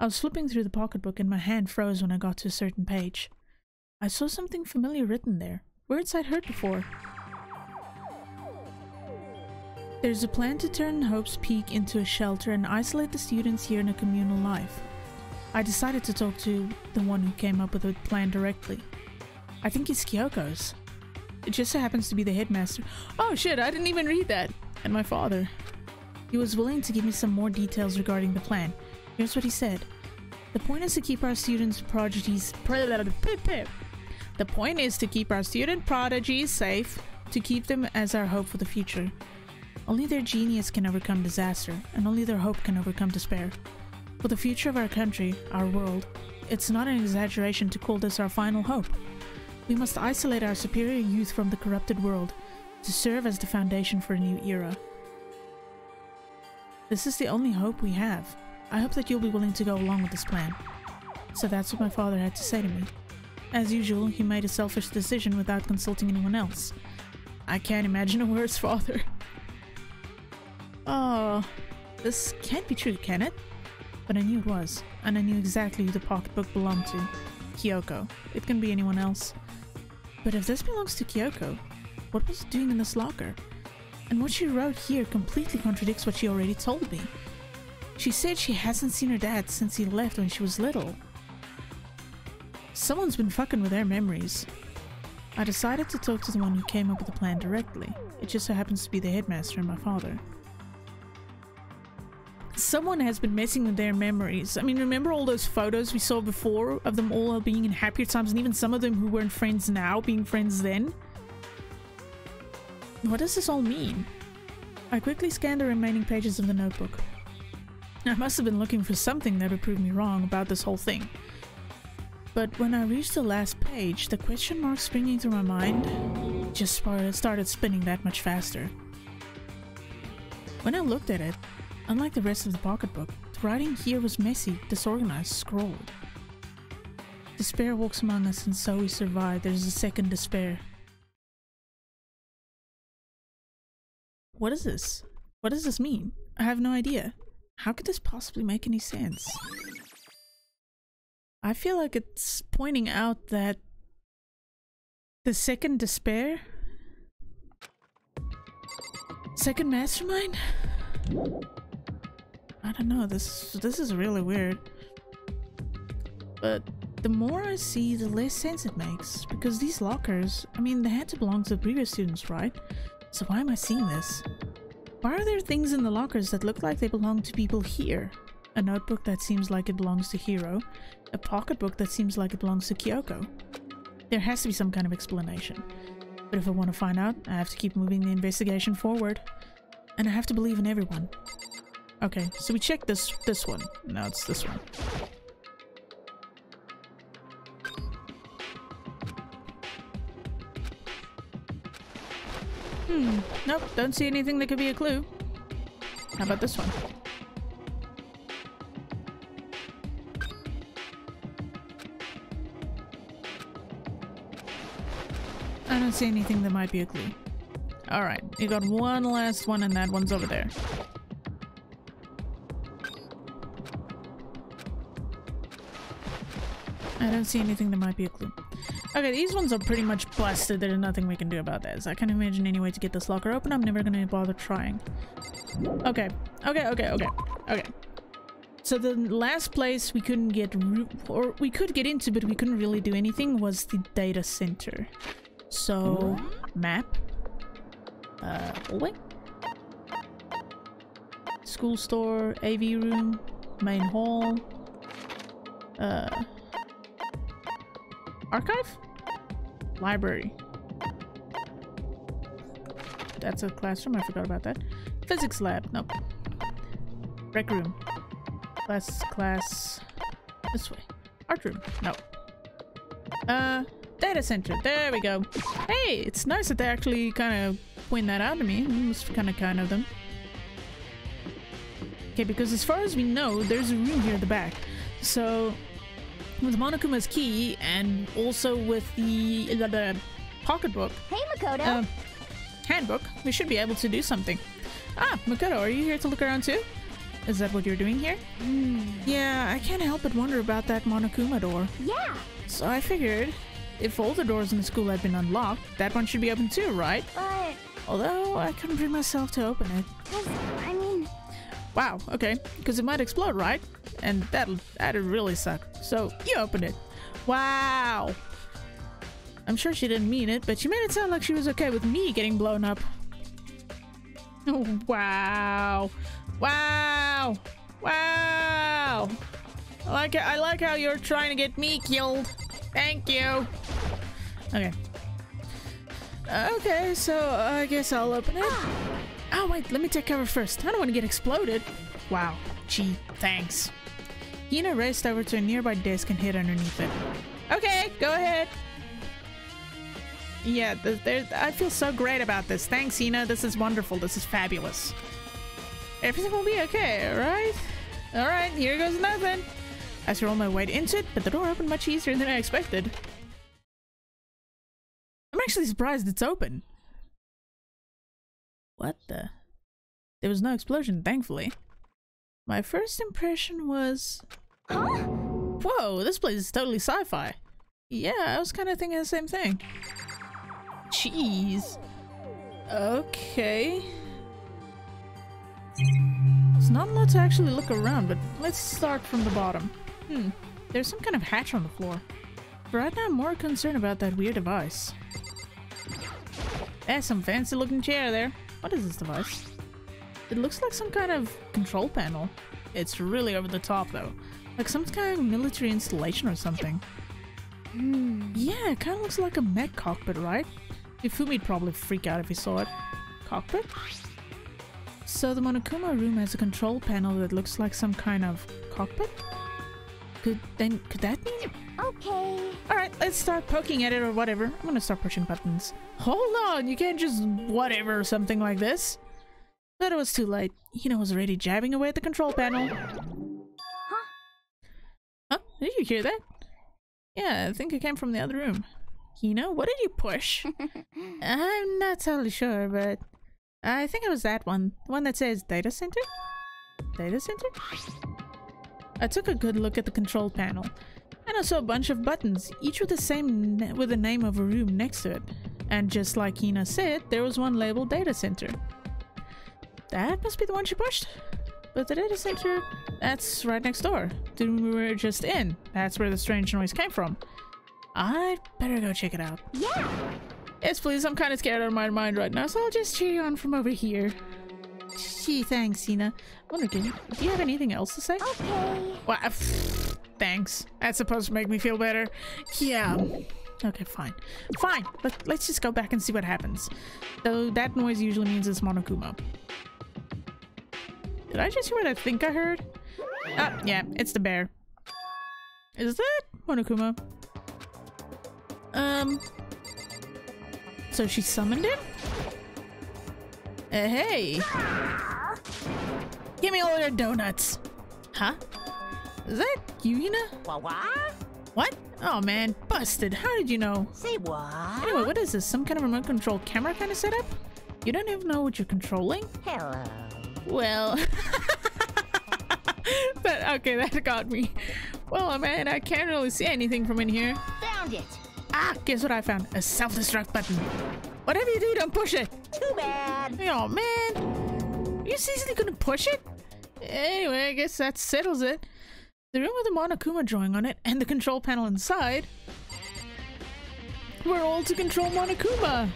I was flipping through the pocketbook and my hand froze when I got to a certain page. I saw something familiar written there, words I'd heard before. There's a plan to turn Hope's Peak into a shelter and isolate the students here in a communal life. I decided to talk to the one who came up with the plan directly. I think he's Kyoko's. It just so happens to be the headmaster. Oh shit, I didn't even read that! And my father. He was willing to give me some more details regarding the plan. Here's what he said. The point is to keep our students prodigies The point is to keep our student prodigies safe, to keep them as our hope for the future. Only their genius can overcome disaster, and only their hope can overcome despair. For the future of our country, our world, it's not an exaggeration to call this our final hope. We must isolate our superior youth from the corrupted world to serve as the foundation for a new era. This is the only hope we have. I hope that you'll be willing to go along with this plan. So that's what my father had to say to me. As usual, he made a selfish decision without consulting anyone else. I can't imagine a worse father. Oh, this can't be true, can it? But I knew it was, and I knew exactly who the pocketbook belonged to. Kyoko. It can be anyone else. But if this belongs to Kyoko, what was it doing in this locker? And what she wrote here completely contradicts what she already told me. She said she hasn't seen her dad since he left when she was little. Someone's been fucking with their memories. I decided to talk to the one who came up with the plan directly. It just so happens to be the headmaster and my father. Someone has been messing with their memories. I mean, remember all those photos we saw before of them all being in happier times and even some of them who weren't friends now being friends then? What does this all mean? I quickly scanned the remaining pages of the notebook. I must have been looking for something that would prove me wrong about this whole thing. But when I reached the last page, the question mark springing through my mind just started spinning that much faster. When I looked at it, unlike the rest of the pocketbook, the writing here was messy, disorganized, scrawled. Despair walks among us and so we survive. There's a second despair. What is this? What does this mean? I have no idea. How could this possibly make any sense? I feel like it's pointing out that the second despair? Second mastermind? I don't know, this this is really weird. But the more I see, the less sense it makes. Because these lockers, I mean, they had to belong to previous students, right? So why am I seeing this? Why are there things in the lockers that look like they belong to people here? A notebook that seems like it belongs to Hiro. A pocketbook that seems like it belongs to Kyoko. There has to be some kind of explanation. But if I want to find out, I have to keep moving the investigation forward. And I have to believe in everyone. Okay, so we checked this this one. Now it's this one. Hmm. Nope, don't see anything that could be a clue. How about this one? I don't see anything that might be a clue. Alright, you got one last one and that one's over there. I don't see anything that might be a clue. Okay, these ones are pretty much busted. There's nothing we can do about this. I can't imagine any way to get this locker open. I'm never gonna bother trying. Okay. Okay, okay, okay. Okay. So the last place we couldn't get, or we could get into, but we couldn't really do anything was the data center. So, map. Uh, hallway? School store, AV room, main hall. Uh, Archive? Library. That's a classroom, I forgot about that. Physics lab, nope. Rec room. Class, class. This way. Art room. No. Uh, data center. There we go. Hey, it's nice that they actually kind of point that out to me. It was kind of kind of them. Okay, because as far as we know, there's a room here at the back. So, with Monokuma's key and also with the, the, the pocketbook, Hey, Makoto. uh, handbook, we should be able to do something. Ah, Makoto, are you here to look around too? Is that what you're doing here? Hmm. Yeah, I can't help but wonder about that Monokuma door. Yeah, So I figured, if all the doors in the school had been unlocked, that one should be open too, right? but Although I couldn't bring myself to open it. Wow, okay, because it might explode, right? And that'll that'd really suck. So you opened it. Wow. I'm sure she didn't mean it, but she made it sound like she was okay with me getting blown up. Wow. Wow. Wow. I like. I like how you're trying to get me killed. Thank you. Okay. Okay, so I guess I'll open it. Oh, wait, let me take cover first. I don't want to get exploded. Wow. Gee, thanks. Hina raced over to a nearby desk and hid underneath it. Okay, go ahead. Yeah, th- there, I feel so great about this. Thanks, Hina. This is wonderful. This is fabulous. Everything will be okay, alright? Alright, here goes nothing. I threw all my weight into it, but the door opened much easier than I expected. I'm actually surprised it's open. What the? There was no explosion, thankfully. My first impression was. huh? Whoa, this place is totally sci fi. Yeah, I was kind of thinking the same thing. Jeez. Okay. It's not a lot to actually look around, but let's start from the bottom. Hmm, there's some kind of hatch on the floor. But right now, I'm more concerned about that weird device. There's some fancy looking chair there. What is this device? It looks like some kind of control panel. It's really over the top though. Like some kind of military installation or something. Hmm. Yeah, it kind of looks like a mech cockpit, right? Hifumi'd probably freak out if he saw it. Cockpit? So the Monokuma room has a control panel that looks like some kind of cockpit? Could then could that mean Okay. Alright, let's start poking at it or whatever. I'm gonna start pushing buttons. Hold on, you can't just whatever or something like this. But it was too late. Hina was already jabbing away at the control panel. Huh? Did you hear that? Yeah, I think it came from the other room. Hina, what did you push? I'm not totally sure, but I think it was that one. The one that says data center? Data center? I took a good look at the control panel. And I saw a bunch of buttons, each with the same with the name of a room next to it. And just like Hina said, there was one labeled data center. That must be the one she pushed. But the data center, that's right next door. The room we were just in. That's where the strange noise came from. I'd better go check it out. Yeah. Yes, please. I'm kind of scared out of my mind right now, so I'll just cheer you on from over here. Gee, thanks, Hina. Wonder, do you do you have anything else to say? Okay. Well, uh, thanks. That's supposed to make me feel better. Yeah. Okay, fine. Fine. Let, let's just go back and see what happens. Though that noise usually means it's Monokuma. Did I just hear what I think I heard? Ah, yeah, it's the bear. Is that Monokuma? Um. So she summoned him? Uh, hey. Give me all your donuts. Huh? Is that you, Hina? What? What? What? Oh man, busted. How did you know? Say what? Anyway, what is this? Some kind of remote control camera kind of setup? You don't even know what you're controlling? Hello. Well. but okay, that got me. Well, man, I can't really see anything from in here. Found it. Ah, guess what I found? A self-destruct button. Whatever you do, don't push it. Too bad. Oh man, you seriously couldn't push it? Anyway, I guess that settles it. The room with the Monokuma drawing on it and the control panel inside were all to control Monokuma.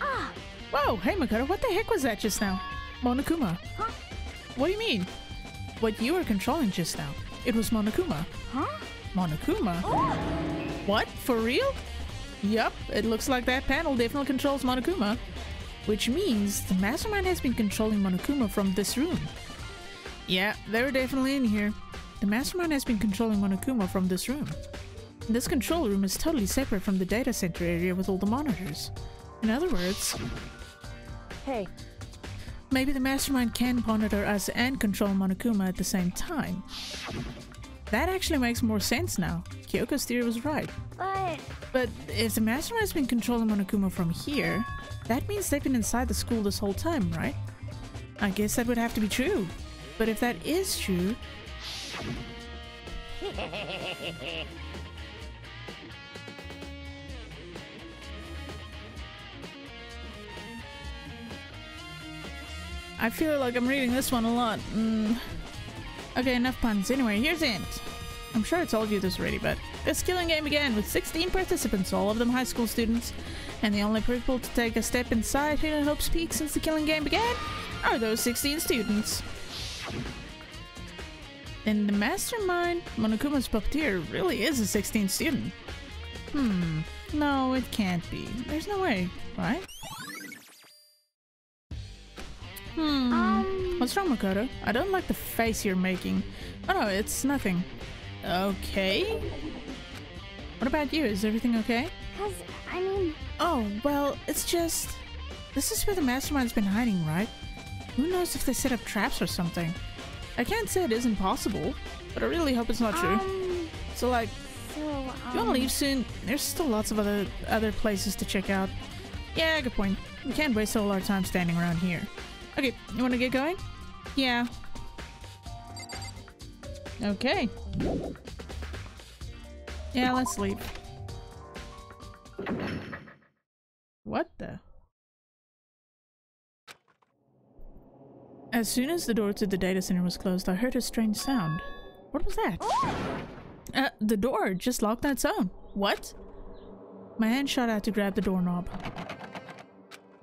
Ah. Whoa, hey Makoto, what the heck was that just now? Monokuma. Huh? What do you mean? What you were controlling just now? It was Monokuma. Huh? Monokuma? Oh. What? For real? Yup, it looks like that panel definitely controls Monokuma. which means the mastermind has been controlling Monokuma from this room. Yeah, they're definitely in here. The mastermind has been controlling Monokuma from this room. This control room is totally separate from the data center area with all the monitors. In other words, Hey, maybe the mastermind can monitor us and control Monokuma at the same time. That actually makes more sense now. Kyoko's theory was right. but But if the mastermind has been controlling Monokuma from here, that means they've been inside the school this whole time, right? I guess that would have to be true. But if that is true, I feel like I'm reading this one a lot. Mm. Okay, enough puns. Anyway, here's the end. I'm sure I told you this already, but this killing game began with 16 participants, all of them high school students, and the only people to take a step inside Hidden Hope's Peak since the killing game began are those 16 students. Then the mastermind, Monokuma's puppeteer, really is a 16 student. Hmm, no, it can't be. There's no way, right? Hmm. um, What's wrong, Makoto? I don't like the face you're making. Oh no, it's nothing. Okay. What about you? Is everything okay? cause I mean, Oh, well, it's just. This is where the mastermind's been hiding, right? Who knows if they set up traps or something? I can't say it isn't possible, but I really hope it's not true. um, So, like, so um, you wanna leave soon? There's still lots of other other places to check out. Yeah, good point. We can't waste all our time standing around here. Okay, you wanna get going? Yeah. Okay. Yeah, let's leave. What the? As soon as the door to the data center was closed, I heard a strange sound. What was that? Uh, the door just locked on its own. What? My hand shot out to grab the doorknob.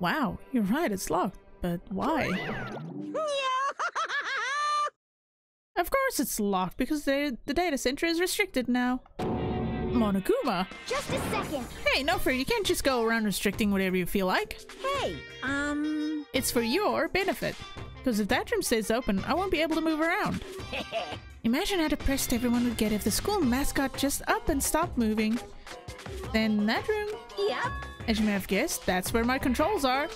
Wow, you're right, it's locked. But why? Of course it's locked because the, the data center is restricted now. Monokuma? just a second. Hey, no, Fred, you can't just go around restricting whatever you feel like. Hey, um, It's for your benefit. Because if that room stays open, I won't be able to move around. Imagine how depressed everyone would get if the school mascot just up and stopped moving. Then that room, yep. as you may have guessed, that's where my controls are.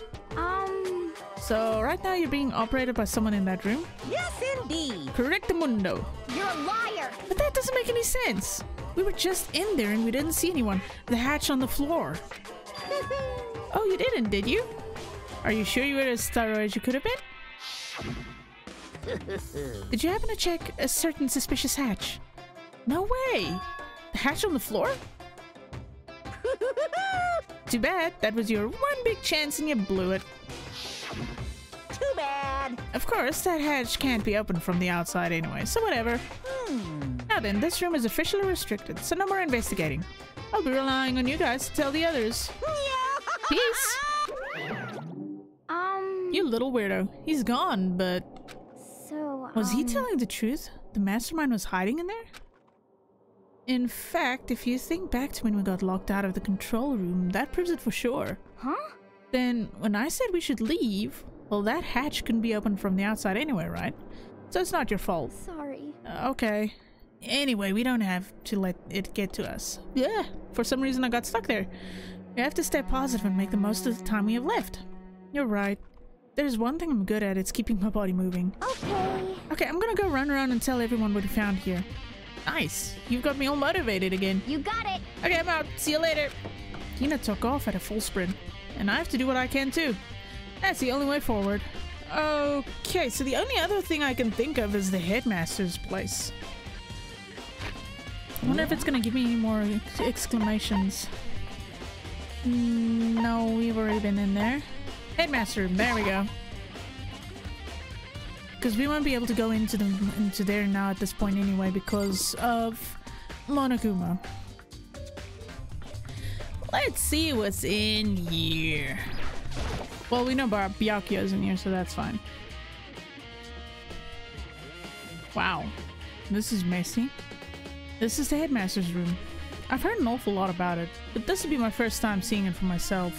So right now you're being operated by someone in that room. Yes, indeed. Correct mundo. you're a liar. But that doesn't make any sense. We were just in there and we didn't see anyone. The hatch on the floor. Oh, you didn't, did you? Are you sure you were as thorough as you could have been? Did you happen to check a certain suspicious hatch? No way! The hatch on the floor? Too bad. That was your one big chance and you blew it. Bad. Of course, that hatch can't be opened from the outside anyway, so whatever. Hmm. Now then, this room is officially restricted, so no more investigating. I'll be relying on you guys to tell the others. Peace! Um, You little weirdo. He's gone, but so was he um, telling the truth? The mastermind was hiding in there? In fact, if you think back to when we got locked out of the control room, that proves it for sure. Huh? Then, when I said we should leave, well, that hatch couldn't be opened from the outside anyway, right? So it's not your fault. Sorry. Uh, okay. Anyway, we don't have to let it get to us. Yeah, for some reason I got stuck there. We have to stay positive and make the most of the time we have left. You're right. There's one thing I'm good at, it's keeping my body moving. Okay. Okay, I'm gonna go run around and tell everyone what we found here. Nice. You've got me all motivated again. You got it. Okay, I'm out. See you later. Hina took off at a full sprint, and I have to do what I can too. That's the only way forward. Okay, so the only other thing I can think of is the headmaster's place. I wonder if it's gonna give me any more ex- exclamations. Mm, no, we've already been in there. Headmaster there we go. Because we won't be able to go into the into there now at this point anyway because of Monokuma. Let's see what's in here. Well, we know Bar- Byakuya's in here, so that's fine. Wow. This is messy. This is the headmaster's room. I've heard an awful lot about it, but this will be my first time seeing it for myself.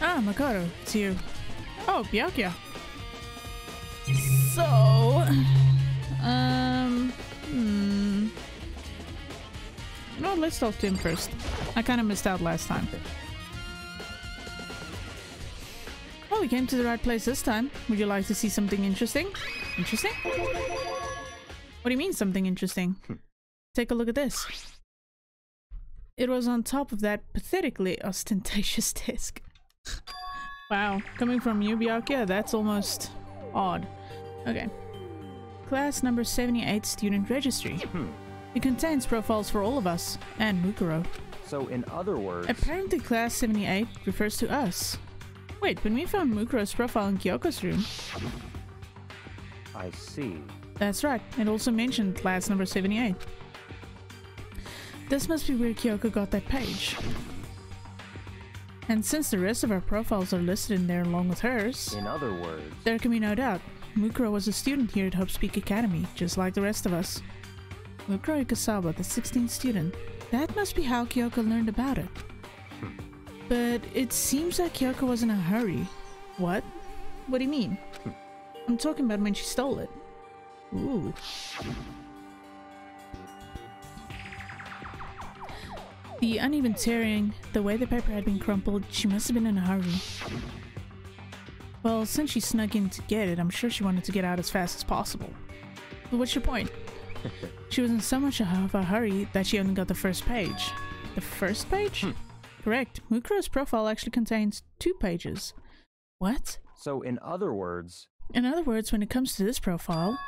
Ah, Makoto, it's you. Oh, Byakuya. So, um, hmm. No, let's talk to him first. I kind of missed out last time. Well, we came to the right place this time. Would you like to see something interesting? Interesting? What do you mean, something interesting? Hmm. Take a look at this. It was on top of that pathetically ostentatious disc. wow, coming from you, Byakuya, that's almost odd. Okay. Class number 78 student registry. Hmm. It contains profiles for all of us, and Mukuro. So, in other words, Apparently class 78 refers to us. Wait, when we found Mukuro's profile in Kyoko's room, I see. that's right, it also mentioned class number 78. This must be where Kyoko got that page. And since the rest of our profiles are listed in there along with hers, In other words, there can be no doubt. Mukuro was a student here at Hope's Peak Academy, just like the rest of us. Mukuro Ikusaba, the 16th student. That must be how Kyoko learned about it. Hmm. But it seems that Kyoko was in a hurry. What? What do you mean? Hmm. I'm talking about when she stole it. Ooh. The uneven tearing, the way the paper had been crumpled, she must have been in a hurry. Well, since she snuck in to get it, I'm sure she wanted to get out as fast as possible. But what's your point? she was in so much of a hurry that she only got the first page. The first page? Hmm. Correct. Mukuro's profile actually contains two pages. What? so in other words, In other words, when it comes to this profile,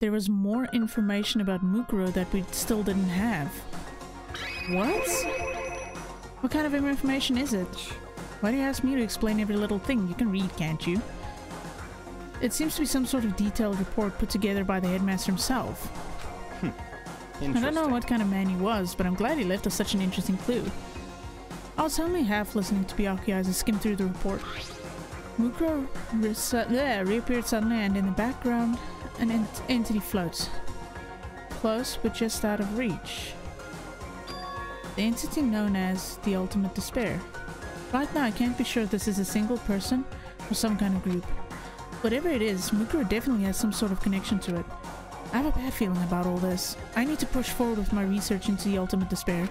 there was more information about Mukuro that we still didn't have. What? What kind of information is it? Why do you ask me to explain every little thing? You can read, can't you? It seems to be some sort of detailed report put together by the headmaster himself. Hmm. I interesting. don't know what kind of man he was, but I'm glad he left us such an interesting clue. I was only half listening to Byakuya as I skimmed through the report. Mukuro re- reappeared suddenly, and in the background, an ent- entity floats. Close, but just out of reach. The entity known as the Ultimate Despair. Right now, I can't be sure if this is a single person or some kind of group. Whatever it is, Mukuro definitely has some sort of connection to it. I have a bad feeling about all this. I need to push forward with my research into the ultimate despair.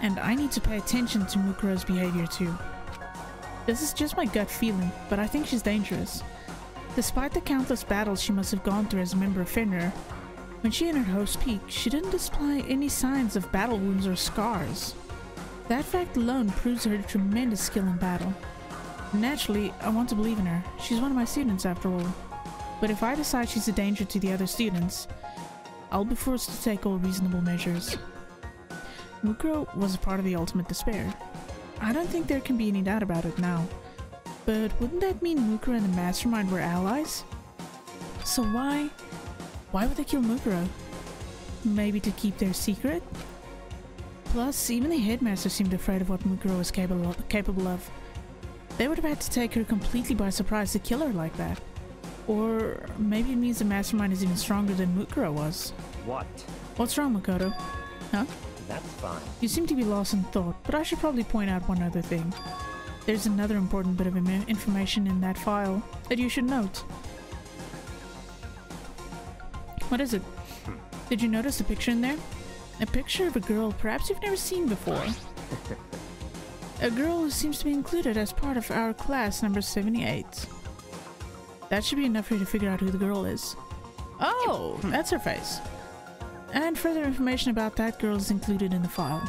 And I need to pay attention to Mukuro's behavior too. This is just my gut feeling, but I think she's dangerous. Despite the countless battles she must have gone through as a member of Fenrir, when she entered Hope's Peak, she didn't display any signs of battle wounds or scars. That fact alone proves her tremendous skill in battle. Naturally, I want to believe in her. She's one of my students after all. But if I decide she's a danger to the other students, I'll be forced to take all reasonable measures. Mukuro was a part of the Ultimate Despair. I don't think there can be any doubt about it now. But wouldn't that mean Mukuro and the Mastermind were allies? So why... why would they kill Mukuro? Maybe to keep their secret? Plus, even the headmaster seemed afraid of what Mukuro was capable of, capable of. They would have had to take her completely by surprise to kill her like that. Or maybe it means the mastermind is even stronger than Mukuro was. What? What's wrong, Makoto? Huh? That's fine. You seem to be lost in thought, but I should probably point out one other thing. There's another important bit of information in that file that you should note. What is it? Hmm. Did you notice a picture in there? A picture of a girl perhaps you've never seen before. A girl who seems to be included as part of our class number 78. That should be enough for you to figure out who the girl is. Oh, hmm. that's her face. And further information about that girl is included in the file.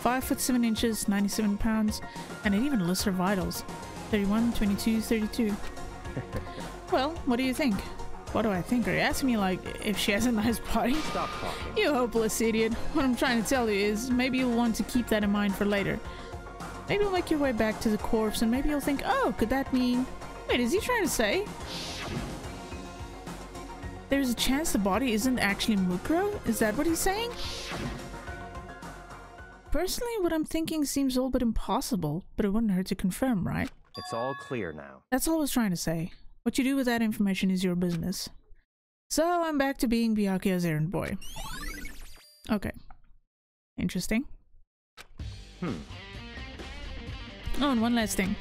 5 foot 7 inches, 97 pounds, and it even lists her vitals 31, 22, 32. well, what do you think? What do I think? Are you asking me, like, if she has a nice body? Stop talking. You hopeless idiot. What I'm trying to tell you is maybe you'll want to keep that in mind for later. Maybe you'll make your way back to the corpse and maybe you'll think, oh, could that mean. Wait, is he trying to say? There's a chance the body isn't actually Mukuro? Is that what he's saying? Personally, what I'm thinking seems all but impossible, but it wouldn't hurt to confirm, right? It's all clear now. That's all I was trying to say. What you do with that information is your business. So I'm back to being Byakuya's errand boy. Okay. Interesting. Hmm. Oh, and one last thing.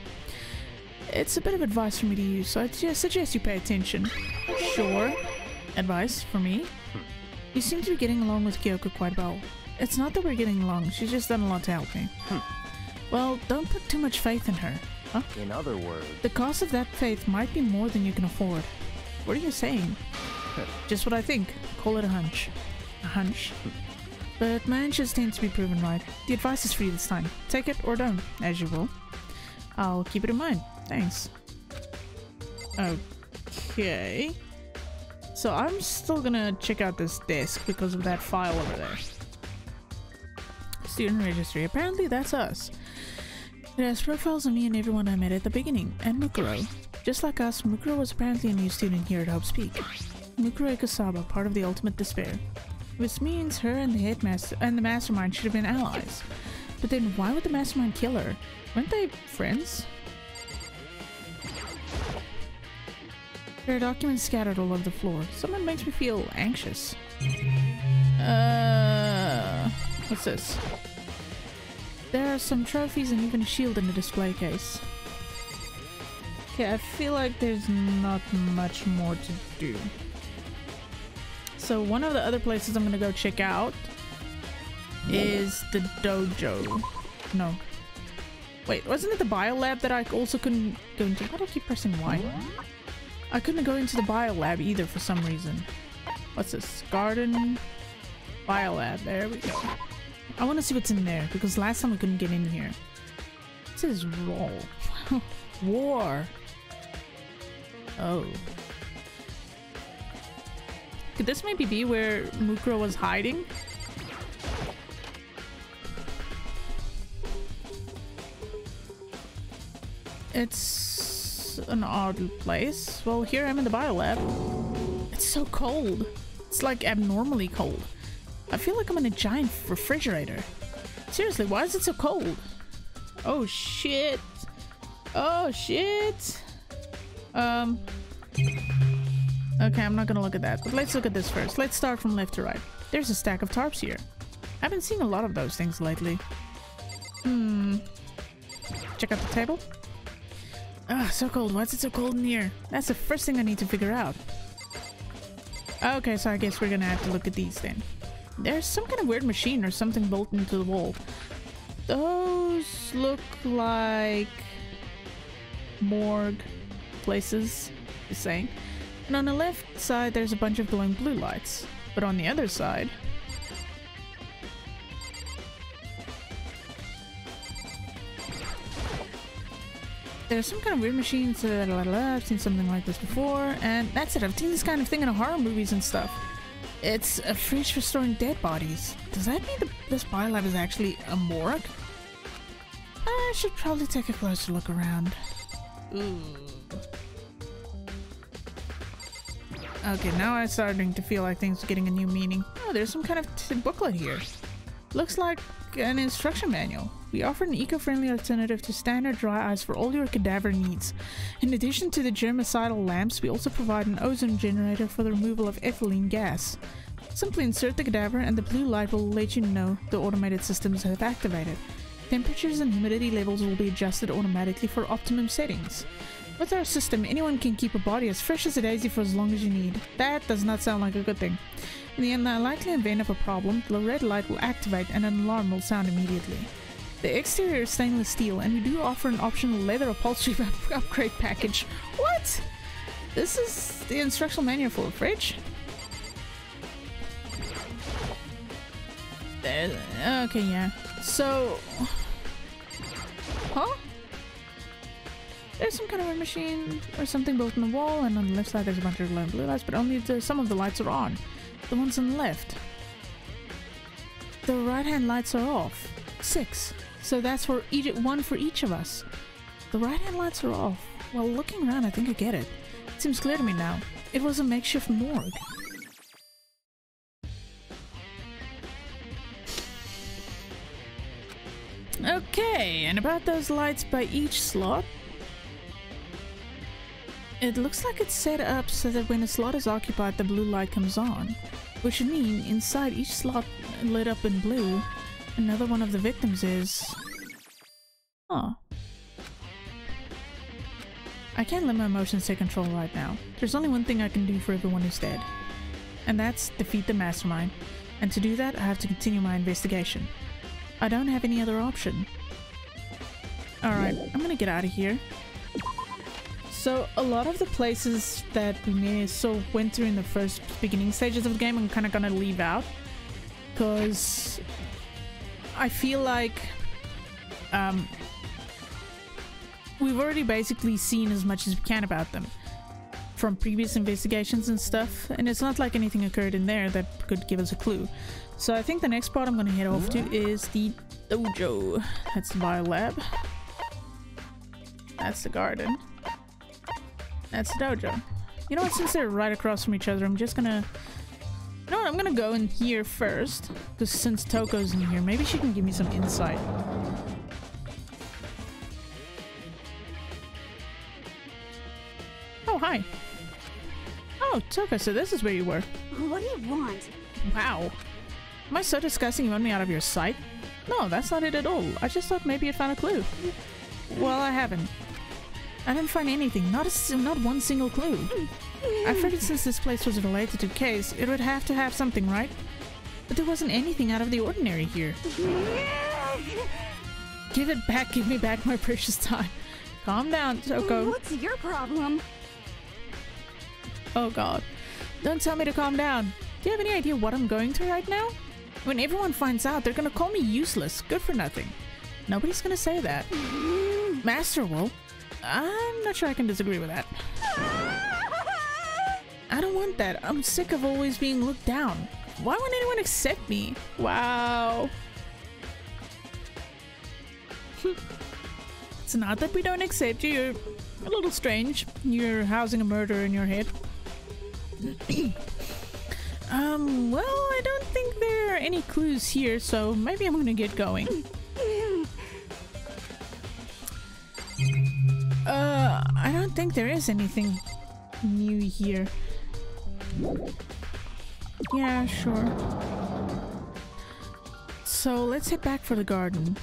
It's a bit of advice for me to use, so I suggest you pay attention. Sure. Advice for me? Hmm. You seem to be getting along with Kyoko quite well. It's not that we're getting along, she's just done a lot to help me. Hmm. Well, don't put too much faith in her. Huh? In other words, The cost of that faith might be more than you can afford. What are you saying? Hmm. Just what I think. Call it a hunch. A hunch? But my hunches tend to be proven right. The advice is for you this time. Take it or don't, as you will. I'll keep it in mind. Thanks. Okay. So I'm still gonna check out this desk because of that file over there. Student registry. Apparently that's us. It has profiles of me and everyone I met at the beginning, and Mukuro. Just like us, Mukuro was apparently a new student here at Hope's Peak. Mukuro Ikusaba, part of the Ultimate Despair. Which means her and the headmaster and the mastermind should have been allies. But then why would the mastermind kill her? Weren't they friends? There are documents scattered all over the floor. Someone makes me feel anxious. Uh, what's this? There are some trophies and even a shield in the display case. Okay, I feel like there's not much more to do. So one of the other places I'm gonna go check out is the dojo. No. Wait, wasn't it the bio lab that I also couldn't go into? Why do I keep pressing Y? I couldn't go into the bio lab either for some reason. What's this? Garden bio lab. There we go. I want to see what's in there because last time we couldn't get in here. This is roll. War. Oh. Could this maybe be where Mukuro was hiding? It's an odd place. Well, here I'm in the biolab. It's so cold. It's like abnormally cold. I feel like I'm in a giant refrigerator. Seriously, why is it so cold? Oh shit. Oh shit. Um. Okay, I'm not gonna look at that, but let's look at this first. Let's start from left to right. There's a stack of tarps here. I've been seeing a lot of those things lately. Hmm. Check out the table. Ah, so cold. Why is it so cold in here? That's the first thing I need to figure out. Okay, so I guess we're gonna have to look at these then. There's some kind of weird machine or something bolted into the wall. Those look like morgue places, just saying. And on the left side, there's a bunch of glowing blue lights. But on the other side, there's some kind of weird machines. Uh, la, la, la, I've seen something like this before, and that's it. I've seen this kind of thing in horror movies and stuff. It's a fridge for storing dead bodies. Does that mean that this biolab is actually a morgue? I should probably take a closer look around. Ooh. Okay, now I'm starting to feel like things are getting a new meaning. Oh, there's some kind of t- booklet here. Looks like an instruction manual. We offer an eco-friendly alternative to standard dry ice for all your cadaver needs. In addition to the germicidal lamps, we also provide an ozone generator for the removal of ethylene gas. Simply insert the cadaver and the blue light will let you know the automated systems have activated. Temperatures and humidity levels will be adjusted automatically for optimum settings. With our system, anyone can keep a body as fresh as a daisy for as long as you need. That does not sound like a good thing. In the unlikely event of a problem, the red light will activate and an alarm will sound immediately. The exterior is stainless steel, and we do offer an optional leather upholstery up- upgrade package. What? This is the instructional manual for a fridge? There- Okay, yeah. So... Huh? There's some kind of a machine or something built in the wall, and on the left side there's a bunch of glowing blue lights, but only the, some of the lights are on. The ones on the left. The right-hand lights are off. Six. So that's for each one for each of us. The right-hand lights are off. Well, looking around, I think I get it. It seems clear to me now. It was a makeshift morgue. Okay, and about those lights by each slot, it looks like it's set up so that when a slot is occupied, the blue light comes on. Which would mean inside each slot lit up in blue, another one of the victims is... Huh. I can't let my emotions take control right now. There's only one thing I can do for everyone who's dead. And that's defeat the mastermind. And to do that, I have to continue my investigation. I don't have any other option. Alright, I'm gonna get out of here. So, a lot of the places that we may so went through in the first beginning stages of the game, I'm kind of gonna leave out. Because I feel like um, we've already basically seen as much as we can about them from previous investigations and stuff, and it's not like anything occurred in there that could give us a clue. So I think the next part I'm going to head off to is the dojo. That's the bio lab. That's the garden. That's the dojo. You know what, since they're right across from each other, I'm just gonna... You know what, I'm gonna go in here first. Because since Toko's in here, maybe she can give me some insight. Oh, hi. Oh, Toko, so this is where you were. What do you want? Wow. Am I so disgusting you want me out of your sight? No, that's not it at all. I just thought maybe you found a clue. Well, I haven't. I didn't find anything. Not a, s- not one single clue. I figured since this place was related to Case, it would have to have something, right? But there wasn't anything out of the ordinary here. Give it back. Give me back my precious time. Calm down, Toko. What's your problem? Oh god. Don't tell me to calm down. Do you have any idea what I'm going through right now? When everyone finds out, they're gonna call me useless, good for nothing. Nobody's gonna say that. Master will. I'm not sure I can disagree with that. Ah! I don't want that. I'm sick of always being looked down. Why won't anyone accept me? Wow. it's not that we don't accept you. You're a little strange. You're housing a murder in your head. um, well, I don't think there are any clues here, so maybe I'm gonna get going. Uh, I don't think there is anything new here. Yeah, sure. So let's head back for the garden.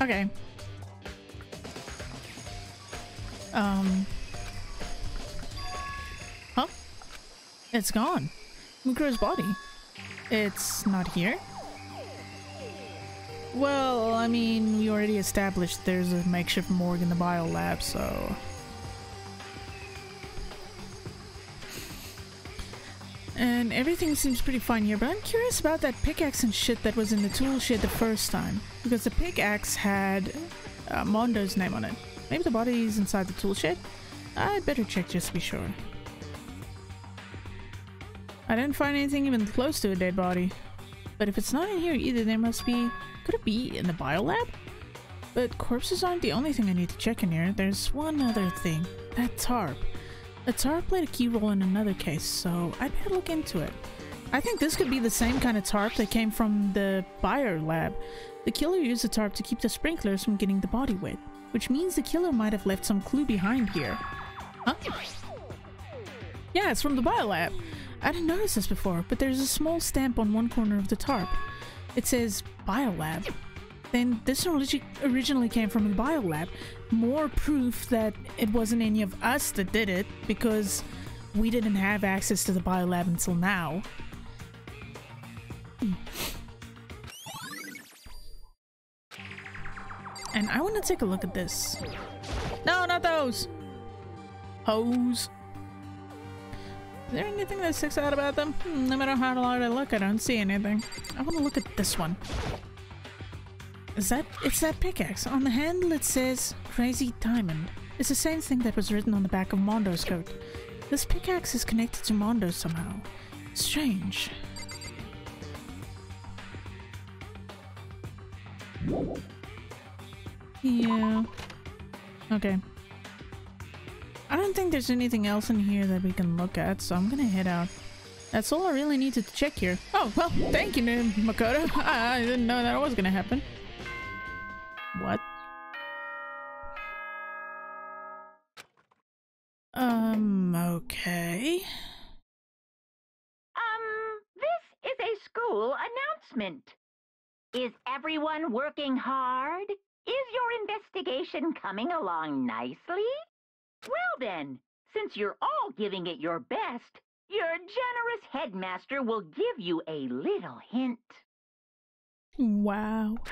Okay. Um. Huh? It's gone. Mukuro's body. It's not here? Well, I mean, we already established there's a makeshift morgue in the bio lab, so... And everything seems pretty fine here, but I'm curious about that pickaxe and shit that was in the tool shed the first time. Because the pickaxe had uh, Mondo's name on it. Maybe the body's inside the tool shed? I'd better check just to be sure. I didn't find anything even close to a dead body. But if it's not in here either, there must be... Could it be in the biolab? But corpses aren't the only thing I need to check in here. There's one other thing. That tarp. The tarp played a key role in another case, so I'd better look into it. I think this could be the same kind of tarp that came from the bio lab. The killer used the tarp to keep the sprinklers from getting the body wet, which means the killer might have left some clue behind here. Huh? Yeah, it's from the bio lab. I didn't notice this before, but there's a small stamp on one corner of the tarp. It says Biolab. Then this origi- originally came from the Biolab. More proof that it wasn't any of us that did it, because we didn't have access to the Biolab until now. And I want to take a look at this. No, not those! Hose. Is there anything that sticks out about them? Hmm, no matter how hard I look, I don't see anything. I want to look at this one. Is that- it's that pickaxe. On the handle it says Crazy Diamond. It's the same thing that was written on the back of Mondo's coat. This pickaxe is connected to Mondo somehow. Strange. Yeah. Okay. I don't think there's anything else in here that we can look at, so I'm gonna head out. That's all I really need to check here. Oh, well, thank you, Makoto. I didn't know that was gonna happen. What? Um, okay. Um, this is a school announcement. Is everyone working hard? Is your investigation coming along nicely? Well then, since you're all giving it your best, your generous headmaster will give you a little hint. Wow.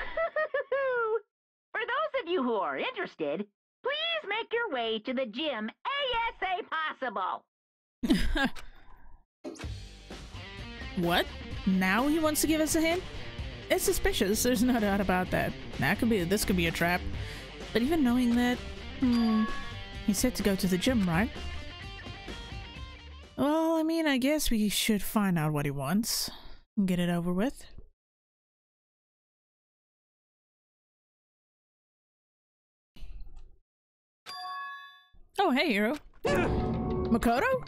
For those of you who are interested, please make your way to the gym ASA possible. what? Now he wants to give us a hint? It's suspicious, there's no doubt about that. That could be this could be a trap. But even knowing that, hmm, he said to go to the gym, right? Well, I mean, I guess we should find out what he wants and get it over with. Oh, hey, Hiro. Makoto?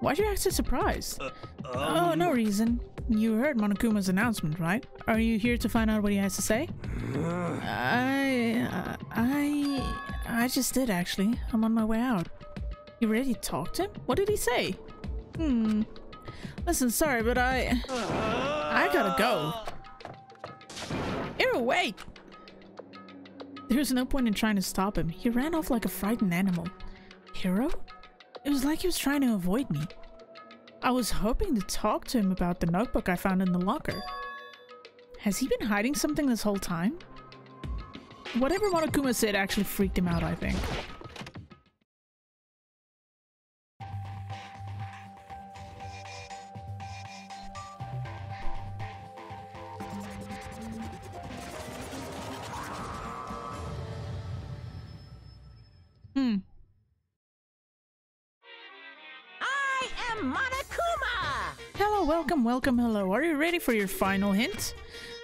Why'd you act so surprised? Uh, oh, um, no reason. You heard Monokuma's announcement, right? Are you here to find out what he has to say? Uh. I... uh, I... I just did, actually. I'm on my way out. You ready to talk to him? What did he say? Hmm. Listen, sorry, but I... I gotta go. Hiro, wait! There's no point in trying to stop him. He ran off like a frightened animal. Hiro? It was like he was trying to avoid me. I was hoping to talk to him about the notebook I found in the locker. Has he been hiding something this whole time? Whatever Monokuma said actually freaked him out, I think. Hmm. I am Monokuma! Hello, welcome, welcome, hello. Are you ready for your final hint?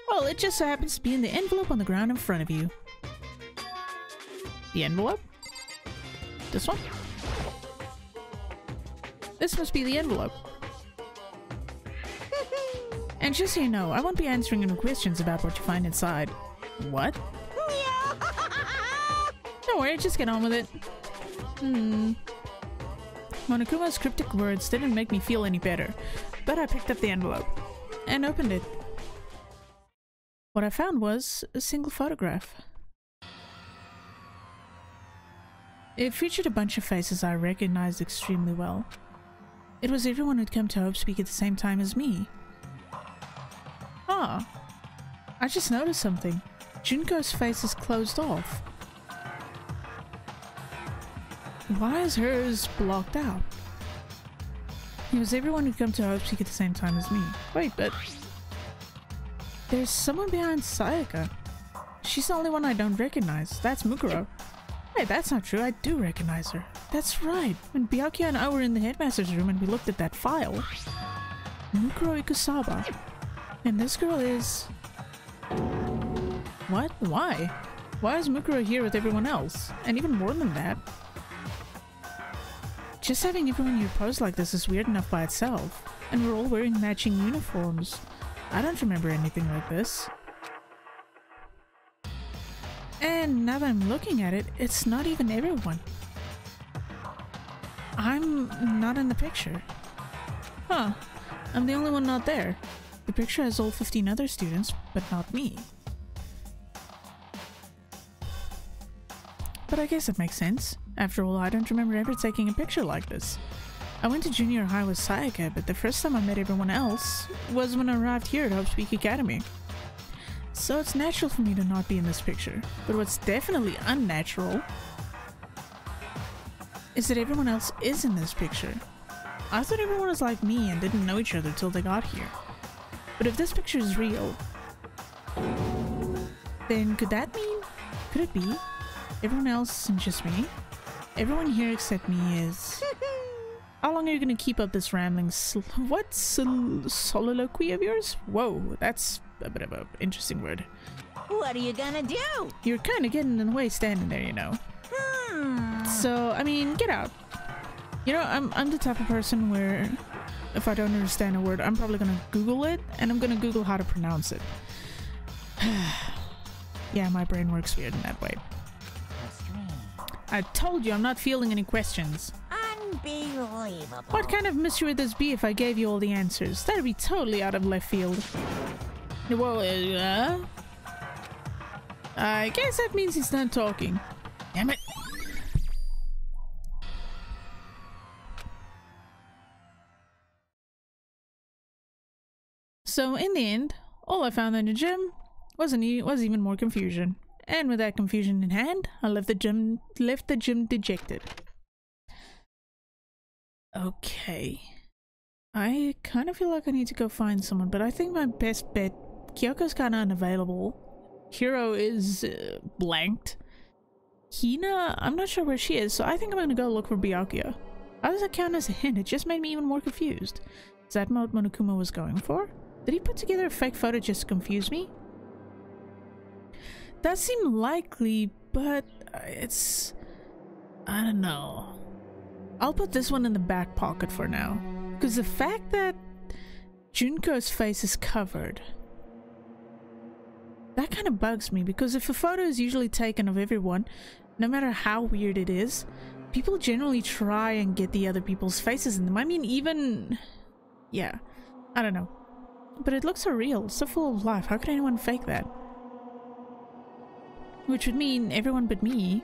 Well, it just so happens to be in the envelope on the ground in front of you. The envelope? This one? This must be the envelope. and just so you know, I won't be answering any questions about what you find inside. What? Don't worry, just get on with it. Hmm. Monokuma's cryptic words didn't make me feel any better, but I picked up the envelope and opened it. What I found was a single photograph. It featured a bunch of faces I recognized extremely well. It was everyone who'd come to Hope's Peak at the same time as me. Ah, I just noticed something. Junko's face is closed off. Why is hers blocked out? It was everyone who'd come to Hope's Peak at the same time as me. Wait, but... There's someone behind Sayaka. She's the only one I don't recognize. That's Mukuro. Wait, that's not true. I do recognize her. That's right. When Byakuya and I were in the headmaster's room and we looked at that file. Mukuro Ikusaba. And this girl is... What? Why? Why is Mukuro here with everyone else? And even more than that, just having everyone here pose like this is weird enough by itself. And we're all wearing matching uniforms. I don't remember anything like this. And now that I'm looking at it, it's not even everyone. I'm not in the picture. Huh. I'm the only one not there. The picture has all 15 other students, but not me. But I guess it makes sense. After all, I don't remember ever taking a picture like this. I went to junior high with Sayaka, but the first time I met everyone else was when I arrived here at Hope's Peak Academy. So it's natural for me to not be in this picture. But what's definitely unnatural is that everyone else is in this picture. I thought everyone was like me and didn't know each other till they got here. But if this picture is real, then could that mean? Could it be? Everyone else and just me? Everyone here except me is... How long are you gonna keep up this rambling sl- what? Sol- soliloquy of yours? Whoa, that's a bit of an interesting word. What are you gonna do? You're kind of getting in the way standing there, you know. Hmm. So, I mean, get out. You know, I'm, I'm the type of person where if I don't understand a word, I'm probably gonna Google it and I'm gonna Google how to pronounce it. yeah, my brain works weird in that way. I told you I'm not feeling any questions. Unbelievable. What kind of mystery would this be if I gave you all the answers? That'd be totally out of left field. Well, uh, I guess that means he's not talking. Damn it. So in the end, all I found in the gym wasn't e- was even more confusion. And with that confusion in hand, I left the gym left the gym dejected. Okay. I kind of feel like I need to go find someone, but I think my best bet Kyoko's kind of unavailable. Hiro is uh, blanked. Hina, I'm not sure where she is, so I think I'm gonna go look for Byakuya. How does that count as a hint? It just made me even more confused. Is that what Monokuma was going for? Did he put together a fake photo just to confuse me? That seemed likely, but uh, it's... I don't know. I'll put this one in the back pocket for now. Because the fact that Junko's face is covered... That kind of bugs me, because if a photo is usually taken of everyone, no matter how weird it is, people generally try and get the other people's faces in them. I mean, even... Yeah. I don't know. But it looks so real, so full of life. How could anyone fake that? Which would mean everyone but me.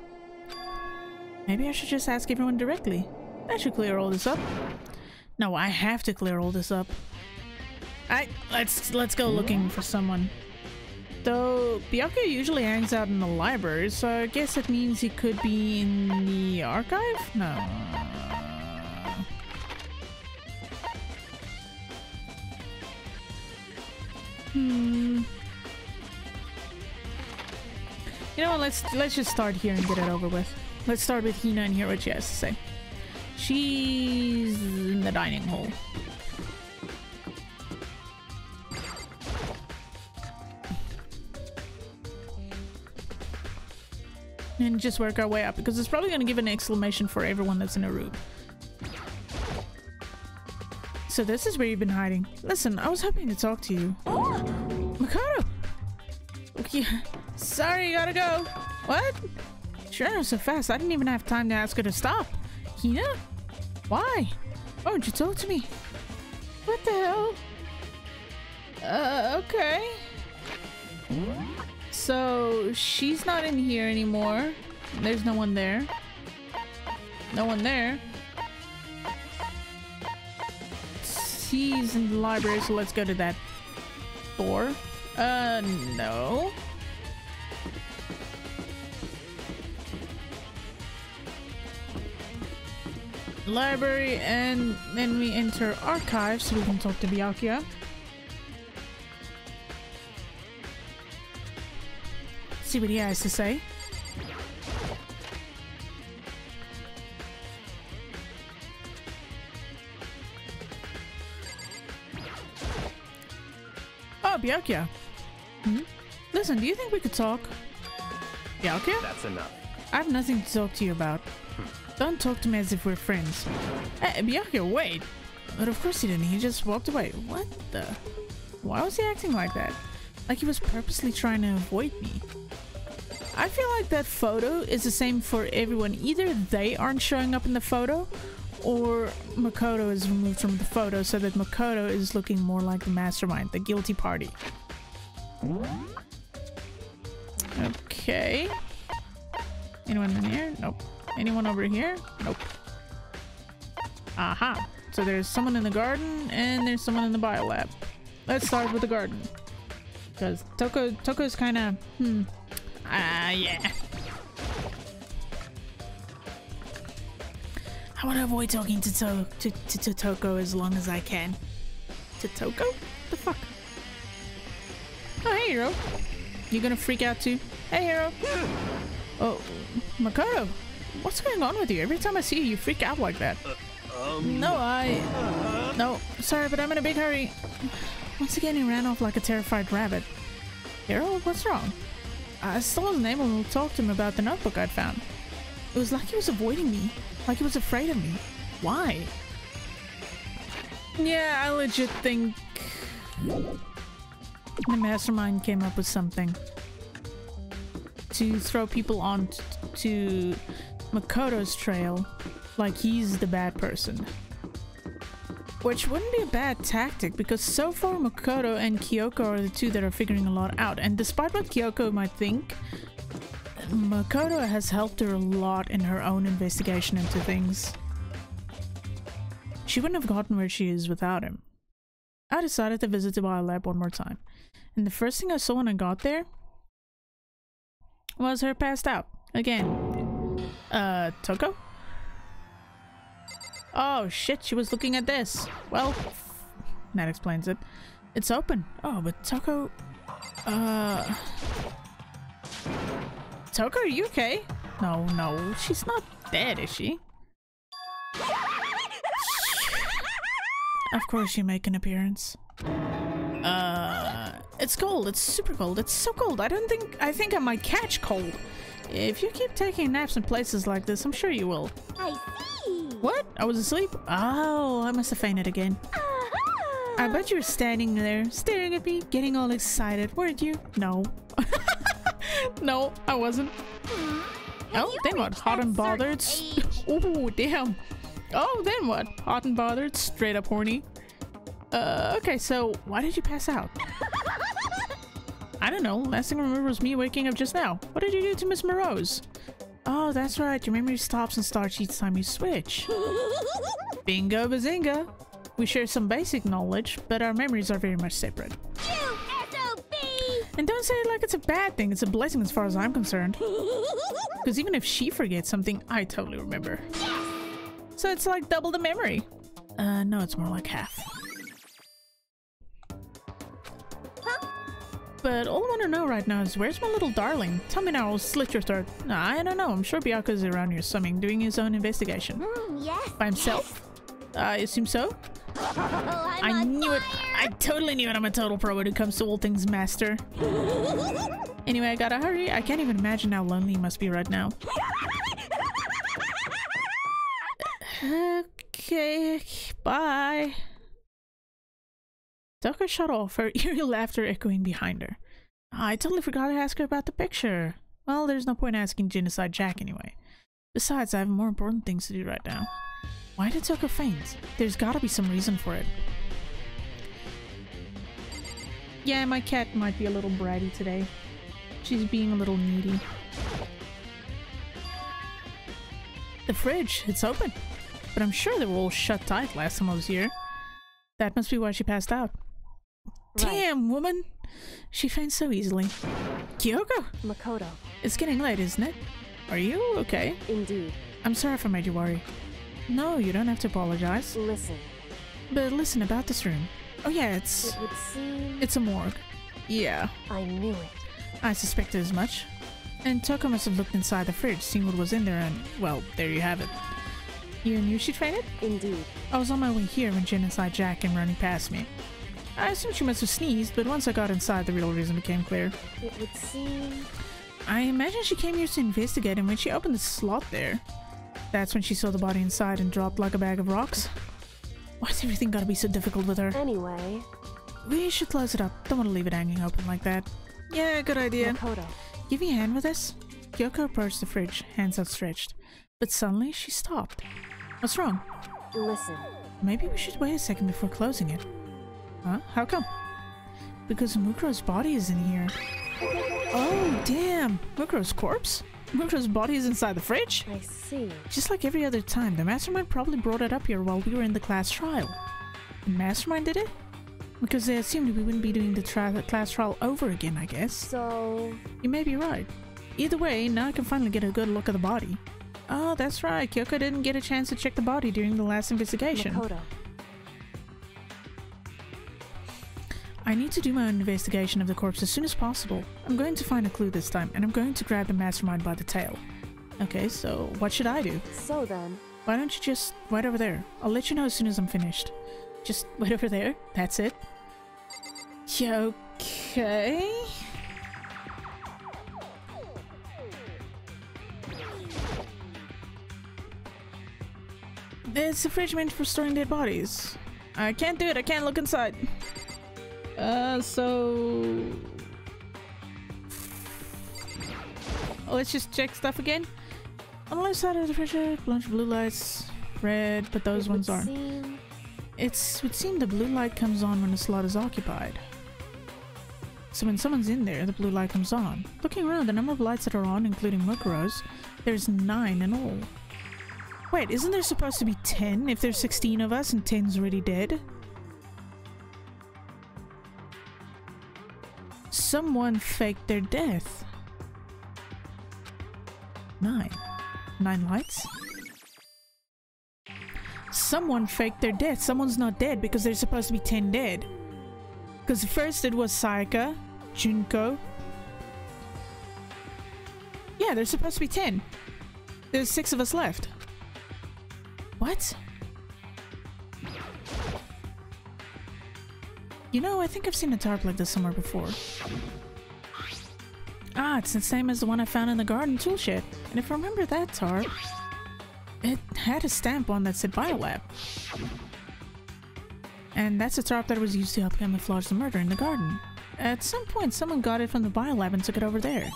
Maybe I should just ask everyone directly. That should clear all this up. No, I have to clear all this up. I let's let's go looking for someone. Though Byakuya usually hangs out in the library, so I guess it means he could be in the archive? No. Hmm. You know what? Let's let's just start here and get it over with. Let's start with Hina and hear what she has to say. She's in the dining hall. And just work our way up because it's probably going to give an exclamation for everyone that's in a room. So this is where you've been hiding. Listen, I was hoping to talk to you. Makoto! Okay, sorry, you gotta go. What? Sure, so fast. I didn't even have time to ask her to stop. Hina? Why? Why don't you talk to me? What the hell? Uh, okay. So, she's not in here anymore. There's no one there. No one there. He's in the library, so let's go to that door. Uh, no. Library, and then we enter archives so we can talk to Byakuya. See what he has to say. Oh, Byakuya. Hmm? Listen, do you think we could talk? Byakuya? That's enough. I have nothing to talk to you about. Don't talk to me as if we're friends. Hey, Byakuya, wait! But of course he didn't. He just walked away. What the? Why was he acting like that? Like he was purposely trying to avoid me. I feel like that photo is the same for everyone. Either they aren't showing up in the photo, or Makoto is removed from the photo so that Makoto is looking more like the mastermind, the guilty party. Okay. Anyone in here? Nope. Anyone over here? Nope. Aha. So there's someone in the garden and there's someone in the biolab. Let's start with the garden. Because Toko Toko's kind of hmm. Ah, yeah. I want to avoid talking to, to, to, to, to Toko as long as I can. To Toko? The fuck? Oh, hey, Hiro. You gonna freak out too? Hey, Hiro. Oh, Makoto. What's going on with you? Every time I see you, you freak out like that. no, I... No, sorry, but I'm in a big hurry. Once again, he ran off like a terrified rabbit. Hiro, what's wrong? I still wasn't able to talk to him about the notebook I'd found. It was like he was avoiding me, like he was afraid of me. Why? Yeah, I legit think the mastermind came up with something to throw people on to Makoto's trail like he's the bad person. Which wouldn't be a bad tactic because so far Makoto and Kyoko are the two that are figuring a lot out. And despite what Kyoko might think, Makoto has helped her a lot in her own investigation into things. She wouldn't have gotten where she is without him. I decided to visit the biolab one more time. And the first thing I saw when I got there was her passed out. Again. Uh, Toko? Oh shit, she was looking at this. Well, that explains it. It's open. Oh, but Toko... Uh... Toko, are you okay? No, no, she's not dead, is she? Of course you make an appearance. Uh, it's cold. It's super cold. It's so cold. I don't think- I think I might catch cold. If you keep taking naps in places like this, I'm sure you will. I see. What? I was asleep? Oh, I must have fainted again. Aha! I bet you were standing there, staring at me, getting all excited, weren't you? No. no, I wasn't. Oh, then what? Hot and bothered? Ooh, damn. Oh, then what? Hot and bothered? Straight up horny. Uh, okay, so why did you pass out? I don't know. Last thing I remember was me waking up just now. What did you do to Miss Morose? Oh, that's right. Your memory stops and starts each time you switch. Bingo bazinga. We share some basic knowledge, but our memories are very much separate. You SOB! And don't say it like it's a bad thing. It's a blessing as far as I'm concerned. Because even if she forgets something, I totally remember. Yes! So it's like double the memory. Uh, no, it's more like half. But all I want to know right now is where's my little darling? Tell me now, I'll slit your throat. I don't know. I'm sure Byaku's around here somewhere doing his own investigation. Mm, yes. By himself? I assume so. Oh, I knew it. I totally knew it. I'm a total pro when it comes to all things master. Anyway, I gotta hurry. I can't even imagine how lonely he must be right now. Okay, bye. Toko shut off, her eerie laughter echoing behind her. I totally forgot to ask her about the picture. Well, there's no point asking Genocide Jack anyway. Besides, I have more important things to do right now. Why did Toko faint? There's gotta be some reason for it. Yeah, my cat might be a little bratty today. She's being a little needy. The fridge, it's open. But I'm sure they were all shut tight last time I was here. That must be why she passed out. Damn, woman! She faints so easily. Kyoko! Makoto, It's getting late, isn't it? Are you okay? indeed. I'm sorry if I made you worry. No, you don't have to apologize. Listen, But listen about this room. Oh yeah, it's it would seem it's a morgue. Yeah, I knew it. I suspected as much. And Toko must have looked inside the fridge, seen what was in there, and well, there you have it. You knew she'd fainted? Indeed. I was on my way here when Genocide Jack came running past me. I assumed she must have sneezed, but once I got inside, the real reason became clear. It would seem I imagine she came here to investigate, and when she opened the slot there, that's when she saw the body inside and dropped like a bag of rocks. Why's everything gotta be so difficult with her? anyway. We should close it up. Don't want to leave it hanging open like that. Yeah, good idea. Makoto, Give me a hand with this. Kyoko approached the fridge, hands outstretched. But suddenly she stopped. What's wrong? listen. Maybe we should wait a second before closing it. Huh? How come? Because Mukuro's body is in here. Oh, damn! Mukuro's corpse? Mukuro's body is inside the fridge? I see. Just like every other time, the Mastermind probably brought it up here while we were in the class trial. The Mastermind did it? Because they assumed we wouldn't be doing the class trial over again, I guess. So, You may be right. Either way, now I can finally get a good look at the body. Oh, that's right. Kyoko didn't get a chance to check the body during the last investigation. Makoto, I need to do my own investigation of the corpse as soon as possible. I'm going to find a clue this time, and I'm going to grab the mastermind by the tail. Okay, so what should I do? so then, Why don't you just wait over there? I'll let you know as soon as I'm finished. Just wait over there. That's it. Yeah, okay. It's a fridge meant for storing dead bodies. I can't do it. I can't look inside. Uh, so let's just check stuff again. On the left side of the bunch of blue lights, red, but those it ones aren't. seem It's would seem the blue light comes on when a slot is occupied. So when someone's in there, the blue light comes on. Looking around, the number of lights that are on, including Mukuro's, there's nine in all. Wait, isn't there supposed to be 10 if there's 16 of us and 10's already dead? Someone faked their death. Nine. Nine lights? Someone faked their death. Someone's not dead because there's supposed to be 10 dead. Because first it was Sayaka, Junko. Yeah, there's supposed to be 10. There's six of us left. What? You know, I think I've seen a tarp like this somewhere before. Ah, it's the same as the one I found in the garden tool shed. And if I remember that tarp, it had a stamp on that said Biolab. And that's a tarp that was used to help camouflage the murder in the garden. At some point, someone got it from the Biolab and took it over there.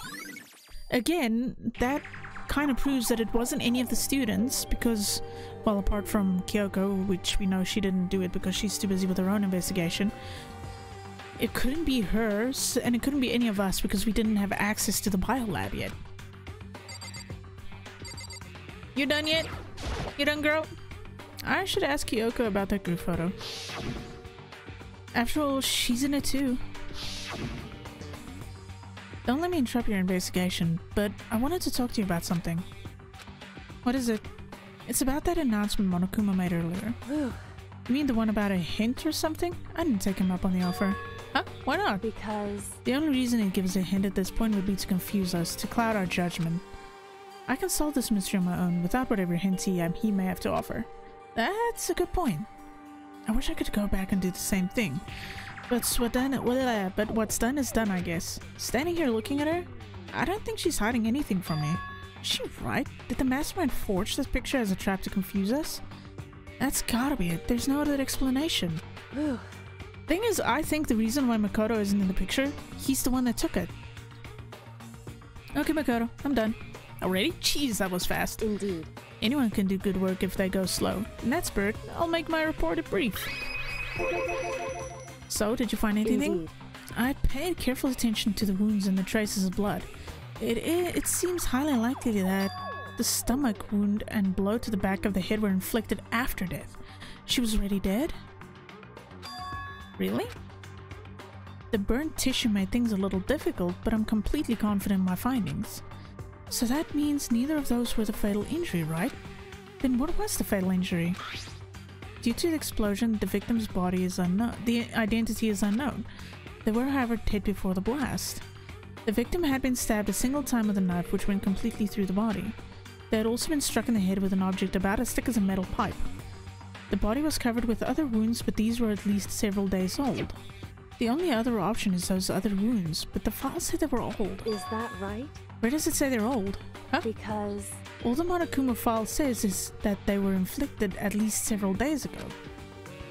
Again, that kind of proves that it wasn't any of the students because, well, apart from Kyoko, which we know she didn't do it because she's too busy with her own investigation, it couldn't be hers and it couldn't be any of us because we didn't have access to the biolab yet. You done yet? You done, girl? I should ask Kyoko about that group photo. After all, she's in it too. Don't let me interrupt your investigation, but I wanted to talk to you about something. What is it? It's about that announcement Monokuma made earlier. Whew, You mean the one about a hint or something? I didn't take him up on the offer. Huh? Why not? because The only reason it gives a hint at this point would be to confuse us, to cloud our judgment. I can solve this mystery on my own without whatever hint he, um, he may have to offer. That's a good point. I wish I could go back and do the same thing. But what done, well, but what's done is done, I guess. Standing here looking at her, I don't think she's hiding anything from me. Is she right? Did the mastermind forge this picture as a trap to confuse us? That's gotta be it. There's no other explanation. whew, Thing is, I think the reason why Makoto isn't in the picture, he's the one that took it. Okay, Makoto, I'm done. Already? Jeez, that was fast. indeed. Anyone can do good work if they go slow. In that spirit, I'll make my report a brief. So, did you find anything? Indeed. I paid careful attention to the wounds and the traces of blood. It, it, it seems highly likely that the stomach wound and blow to the back of the head were inflicted after death. She was already dead? Really? The burnt tissue made things a little difficult, but I'm completely confident in my findings. So that means neither of those were the fatal injury, right? Then what was the fatal injury? Due to the explosion, the victim's body is unknown. The identity is unknown. They were, however, dead before the blast. The victim had been stabbed a single time with a knife which went completely through the body. They had also been struck in the head with an object about as thick as a metal pipe. The body was covered with other wounds, but these were at least several days old. The only other option is those other wounds, but the file said they were old. Is that right? Where does it say they're old? Huh? Because All the Monokuma file says is that they were inflicted at least several days ago.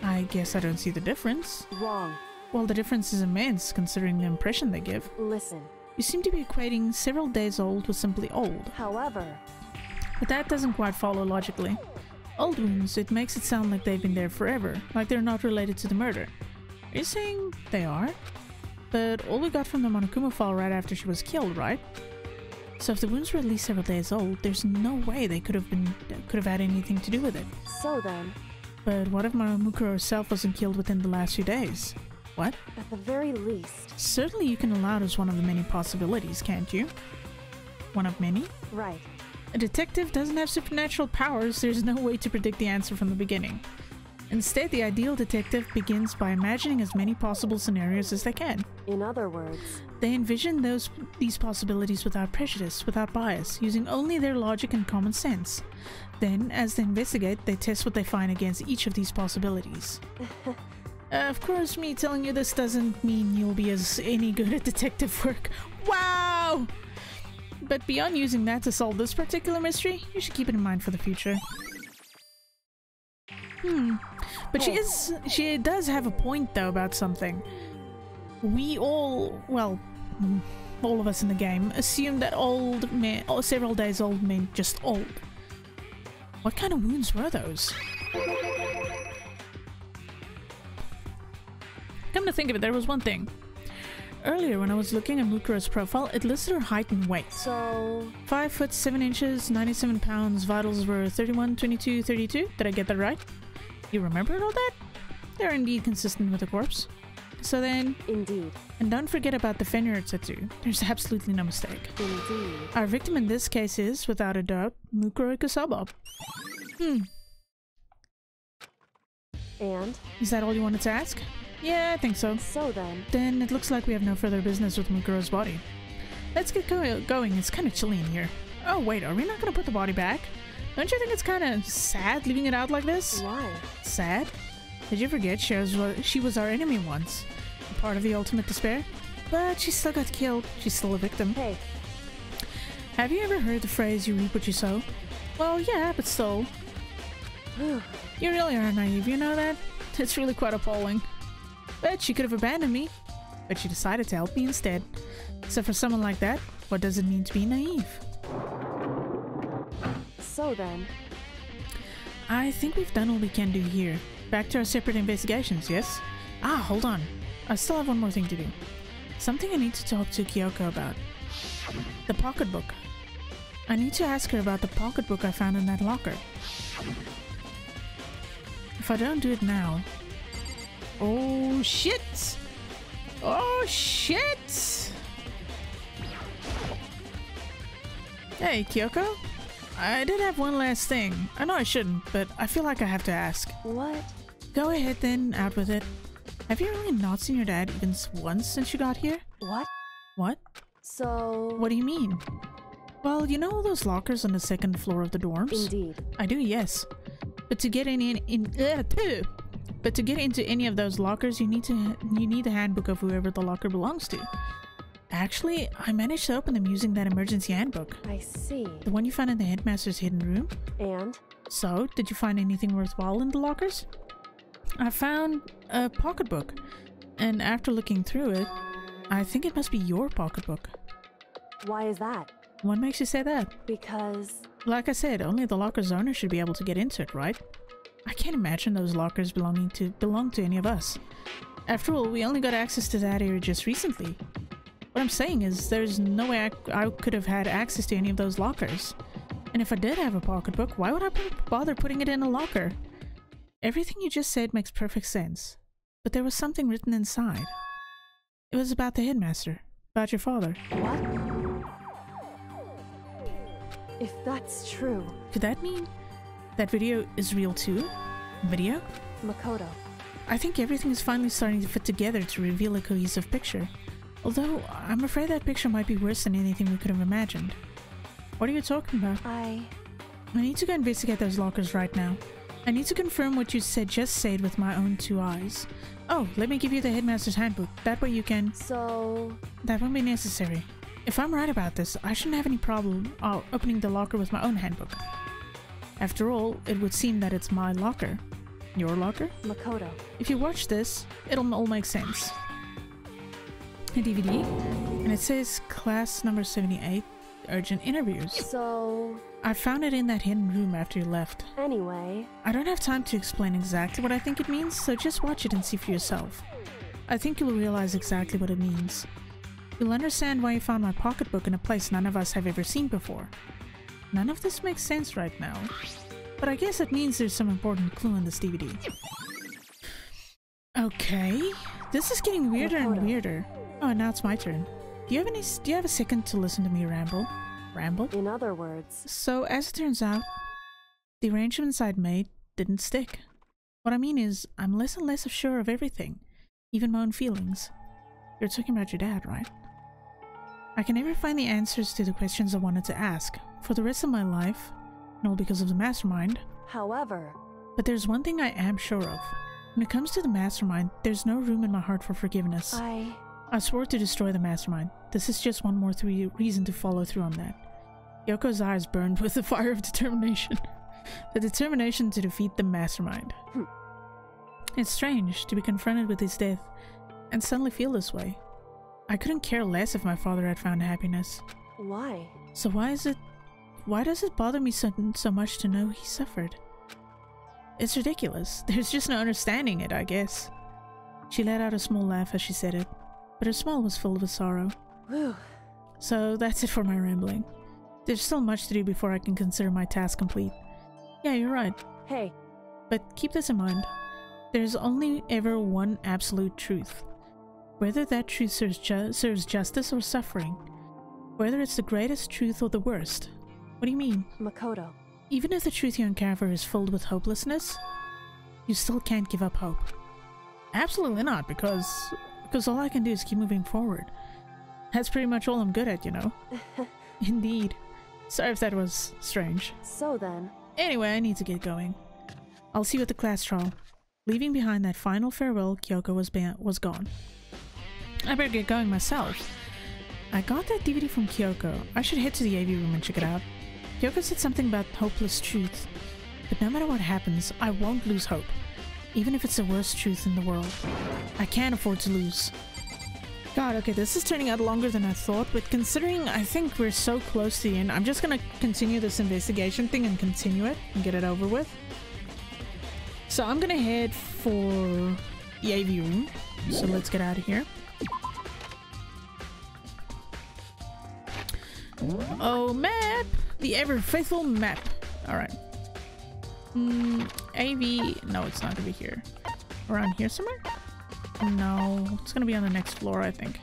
I guess I don't see the difference. wrong. Well, the difference is immense considering the impression they give. Listen. You seem to be equating several days old with simply old, However, but that doesn't quite follow logically. Old wounds, it makes it sound like they've been there forever, like they're not related to the murder. Are you saying they are? But all we got from the Monokuma file right after she was killed, right? So if the wounds were at least several days old, there's no way they could have been could have had anything to do with it. so then, But what if Maramukuro herself wasn't killed within the last few days? What? at the very least, Certainly you can allow it as one of the many possibilities, can't you? One of many? right. A detective doesn't have supernatural powers, there's no way to predict the answer from the beginning. Instead, the ideal detective begins by imagining as many possible scenarios as they can. In other words, They envision those these possibilities without prejudice, without bias, using only their logic and common sense. Then, as they investigate, they test what they find against each of these possibilities. Uh, of course, me telling you this doesn't mean you'll be as any good at detective work. Wow! But beyond using that to solve this particular mystery, you should keep it in mind for the future. Hmm. But she is she does have a point though about something. We all, well, all of us in the game assume that old meant oh, several days old meant just old. What kind of wounds were those? come to think of it, there was one thing. Earlier, when I was looking at Mukuro's profile, it listed her height and weight. So, 5 foot 7 inches, 97 pounds, vitals were 31, 22, 32. Did I get that right? You remembered all that? They're indeed consistent with the corpse. So then, indeed, and don't forget about the Fenrir tattoo. There's absolutely no mistake. indeed. Our victim in this case is, without a doubt, Mukuro Ikusaba. Hmm, And is that all you wanted to ask? Yeah, I think so. so then, Then it looks like we have no further business with Mukuro's body. Let's get go- going, it's kind of chilly in here. Oh wait, are we not gonna put the body back? Don't you think it's kind of sad leaving it out like this? why? Sad? Did you forget she was, she was our enemy once? A part of the ultimate despair? But she still got killed. She's still a victim. Hey, Have you ever heard the phrase, you reap what you sow? Well, yeah, but still. You really are naive, you know that? It's really quite appalling. But she could have abandoned me. But she decided to help me instead. So for someone like that, what does it mean to be naive? so then, I think we've done all we can do here. Back to our separate investigations, yes? Ah, hold on. I still have one more thing to do. Something I need to talk to Kyoko about. The pocketbook. I need to ask her about the pocketbook I found in that locker. If I don't do it now... Oh shit! Oh shit! Hey, Kyoko? I did have one last thing. I know I shouldn't, but I feel like I have to ask. what? Go ahead then, out with it. Have you really not seen your dad even once since you got here? What? What? So, What do you mean? Well, you know all those lockers on the second floor of the dorms? indeed. I do, yes. But to get in, in, in uh. But to get into any of those lockers, you need to you need the handbook of whoever the locker belongs to. Actually, I managed to open them using that emergency handbook, I see. the one you found in the headmaster's hidden room. And? So, did you find anything worthwhile in the lockers? I found a pocketbook, and after looking through it, I think it must be your pocketbook. Why is that? What makes you say that? Because, Like I said, only the locker's owner should be able to get into it, right? I can't imagine those lockers belonging to belong to any of us. After all, we only got access to that area just recently. What I'm saying is, there's no way I, I could have had access to any of those lockers. And if I did have a pocketbook, why would I bother putting it in a locker? Everything you just said makes perfect sense. But there was something written inside. It was about the headmaster, about your father. what? If that's true, Could that mean that video is real too? Video? Makoto, I think everything is finally starting to fit together to reveal a cohesive picture. Although, I'm afraid that picture might be worse than anything we could have imagined. What are you talking about? I. I need to go investigate those lockers right now. I need to confirm what you said just said with my own two eyes. Oh, let me give you the headmaster's handbook. That way you can. So. That won't be necessary. If I'm right about this, I shouldn't have any problem uh, opening the locker with my own handbook. After all, it would seem that it's my locker. Your locker? Makoto. If you watch this, it'll all make sense. A DVD, and it says class number 78, urgent interviews. So. I found it in that hidden room after you left. Anyway, I don't have time to explain exactly what I think it means, so just watch it and see for yourself. I think you'll realize exactly what it means. You'll understand why you found my pocketbook in a place none of us have ever seen before. None of this makes sense right now, but I guess it means there's some important clue in this DVD. Okay, this is getting weirder and weirder. Oh, now it's my turn. Do you have any? Do you have a second to listen to me ramble? Ramble? in other words, So, as it turns out, the arrangements I'd made didn't stick. What I mean is, I'm less and less sure of everything, even my own feelings. You're talking about your dad, right? I can never find the answers to the questions I wanted to ask for the rest of my life, and all because of the mastermind. however, But there's one thing I am sure of. When it comes to the mastermind, there's no room in my heart for forgiveness. I. I swore to destroy the mastermind. This is just one more reason to follow through on that. Kyoko's eyes burned with the fire of determination. the determination to defeat the mastermind. Hmm. It's strange to be confronted with his death and suddenly feel this way. I couldn't care less if my father had found happiness. Why? So why is it why does it bother me so, so much to know he suffered? It's ridiculous. There's just no understanding it, I guess. She let out a small laugh as she said it, but her smile was filled with sorrow. Whew. So that's it for my rambling. There's still much to do before I can consider my task complete. Yeah, you're right. Hey, But keep this in mind. There's only ever one absolute truth. Whether that truth serves, ju- serves justice or suffering. Whether it's the greatest truth or the worst. What do you mean? Makoto. Even if the truth you uncover is filled with hopelessness, you still can't give up hope. Absolutely not, because because all I can do is keep moving forward. That's pretty much all I'm good at, you know. Indeed. Sorry if that was strange. So then, Anyway, I need to get going. I'll see you at the class trial. Leaving behind that final farewell, Kyoko was was gone. I better get going myself. I got that DVD from Kyoko. I should head to the AV room and check it out. Kyoko said something about hopeless truth. But no matter what happens, I won't lose hope. Even if it's the worst truth in the world. I can't afford to lose. God, okay, this is turning out longer than I thought, but considering I think we're so close to the end, I'm just gonna continue this investigation thing and continue it and get it over with. So I'm gonna head for the AV room. So let's get out of here. Oh, map! The ever faithful map. Alright. Hmm, AV. No, it's not gonna be here. Around here somewhere? No, it's gonna be on the next floor, I think.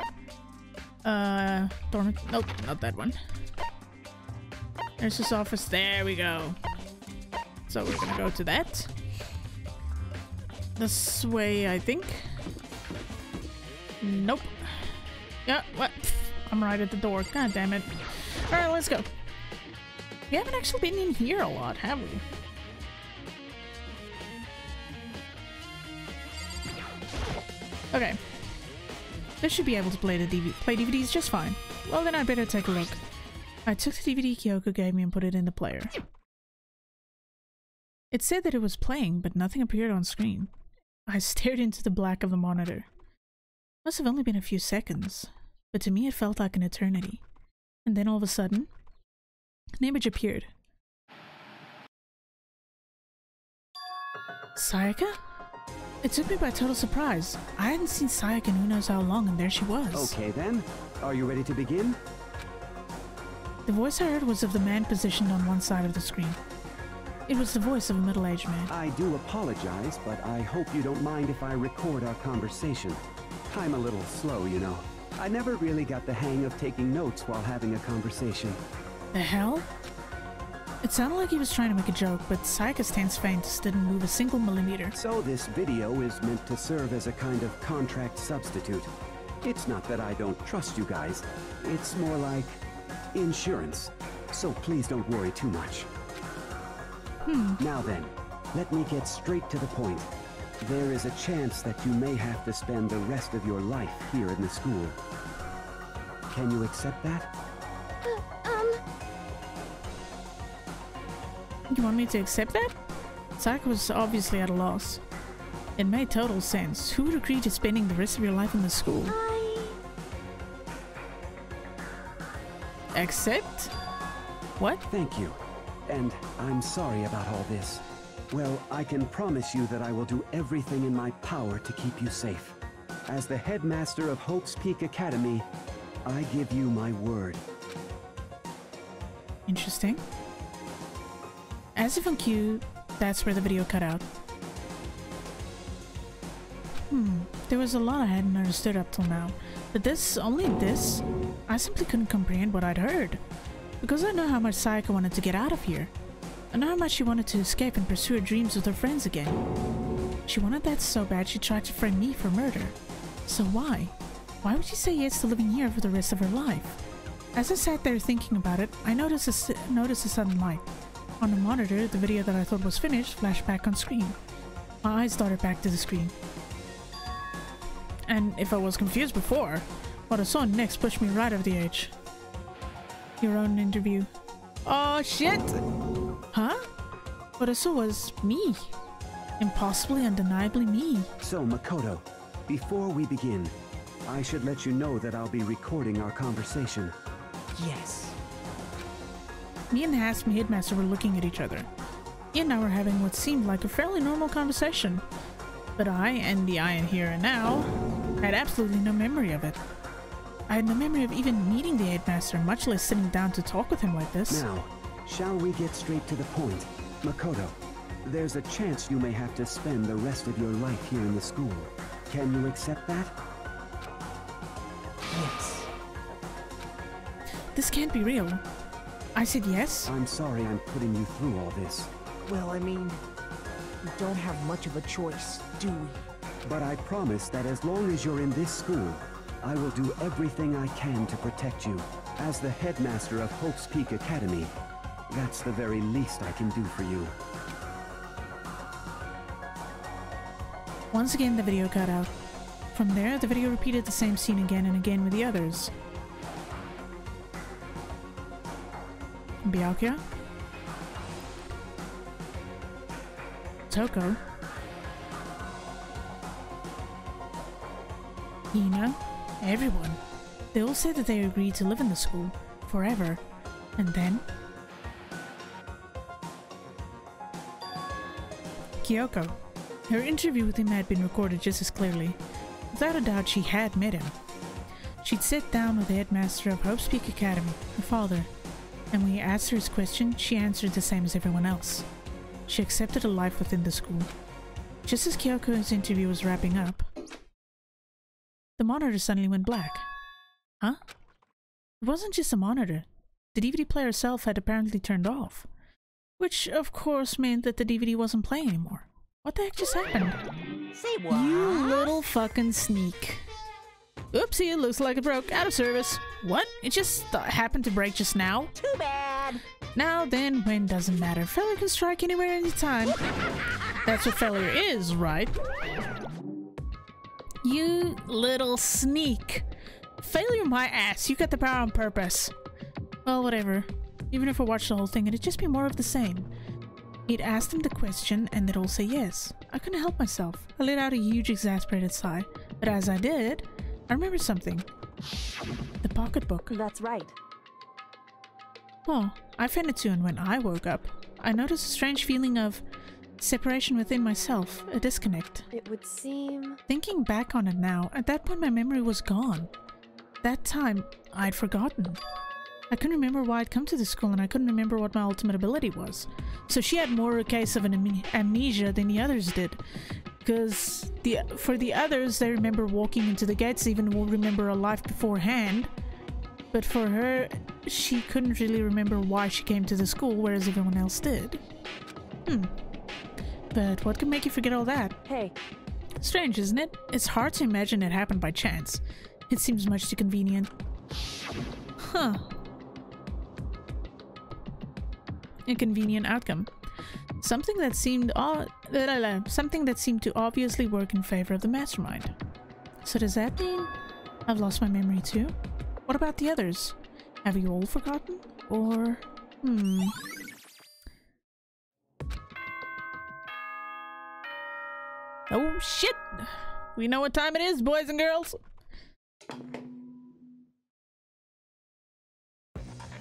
Uh, dormit. Nope, not that one. There's his office. There we go. So we're gonna go to that. This way, I think. Nope. Yeah, what? I'm right at the door. God damn it. Alright, let's go. We haven't actually been in here a lot, have we? Okay. This should be able to play the DV play DVDs just fine. Well then I'd better take a look. I took the DVD Kyoko gave me and put it in the player. It said that it was playing, but nothing appeared on screen. I stared into the black of the monitor. Must have only been a few seconds, but to me it felt like an eternity. And then all of a sudden, an image appeared. Sayaka? It took me by total surprise. I hadn't seen Sayaka in who knows how long, and there she was. Okay then, are you ready to begin? The voice I heard was of the man positioned on one side of the screen. It was the voice of a middle-aged man. I do apologize, but I hope you don't mind if I record our conversation. I'm a little slow, you know. I never really got the hang of taking notes while having a conversation. The hell? It sounded like he was trying to make a joke, but Sayaka's tense face didn't move a single millimeter. So this video is meant to serve as a kind of contract substitute. It's not that I don't trust you guys. It's more like insurance. So please don't worry too much. Hmm. Now then, let me get straight to the point. There is a chance that you may have to spend the rest of your life here in the school. Can you accept that? You want me to accept that? Sayaka was obviously at a loss. It made total sense. Who would agree to spending the rest of your life in the school? I... Accept? What? Thank you. And I'm sorry about all this. Well, I can promise you that I will do everything in my power to keep you safe. As the headmaster of Hope's Peak Academy, I give you my word. Interesting. As if on cue, that's where the video cut out. Hmm, there was a lot I hadn't understood up till now. But this, only this, I simply couldn't comprehend what I'd heard. Because I know how much Sayaka wanted to get out of here. I know how much she wanted to escape and pursue her dreams with her friends again. She wanted that so bad she tried to frame me for murder. So why? Why would she say yes to living here for the rest of her life? As I sat there thinking about it, I noticed a, noticed a sudden light. On the monitor, the video that I thought was finished flashed back on screen. My eyes darted back to the screen. And if I was confused before, what I saw next pushed me right over the edge. Your own interview. Oh shit! Huh? What I saw was me. Impossibly, undeniably me. So, Makoto, before we begin, I should let you know that I'll be recording our conversation. Yes. Me and the Hasm Headmaster were looking at each other. He and I were having what seemed like a fairly normal conversation. But I, and the I in here and now, had absolutely no memory of it. I had no memory of even meeting the headmaster, much less sitting down to talk with him like this. Now, shall we get straight to the point? Makoto, there's a chance you may have to spend the rest of your life here in the school. Can you accept that? Yes. This can't be real. I said yes? I'm sorry I'm putting you through all this, Well, I mean, we don't have much of a choice, do we? but I promise that as long as you're in this school, I will do everything I can to protect you. As the headmaster of Hope's Peak Academy, that's the very least I can do for you. Once again, the video cut out. From there, the video repeated the same scene again and again with the others. Byakuya? Toko? Hina. Everyone. They all said that they agreed to live in the school forever. And then? Kyoko. Her interview with him had been recorded just as clearly. Without a doubt, she had met him. She'd sat down with the headmaster of Hope's Peak Academy, her father, and when he asked her his question, she answered the same as everyone else. She accepted a life within the school. Just as Kyoko's interview was wrapping up, the monitor suddenly went black. Huh? It wasn't just a monitor. The DVD player itself had apparently turned off. Which, of course, meant that the DVD wasn't playing anymore. What the heck just happened? Say what? You little fucking sneak. Oopsie, it looks like it broke. Out of service. What? It just happened to break just now? Too bad. Now then, when doesn't matter. Failure can strike anywhere, anytime. That's what failure is, right? You little sneak. Failure my ass. You got the power on purpose. Well, whatever. Even if I watched the whole thing, it'd just be more of the same. He'd asked them the question, and they'd all say yes. I couldn't help myself. I let out a huge exasperated sigh. But as I did, I remember something. The pocketbook. That's right. Oh, I found it too, and when I woke up, I noticed a strange feeling of separation within myself, a disconnect. It would seem. Thinking back on it now, at that point my memory was gone. That time, I'd forgotten. I couldn't remember why I'd come to the school, and I couldn't remember what my ultimate ability was. So she had more a case of an am- amnesia than the others did. Because the for the others, they remember walking into the gates, even will remember a life beforehand. But for her, she couldn't really remember why she came to the school, whereas everyone else did. Hmm. But what could make you forget all that? Hey, Strange, isn't it? It's hard to imagine it happened by chance. It seems much too convenient. Huh. A convenient outcome. Something that seemed something that seemed to obviously work in favor of the mastermind. So does that mean I've lost my memory too? What about the others? Have you all forgotten? Or hmm. Oh shit! We know what time it is, boys and girls.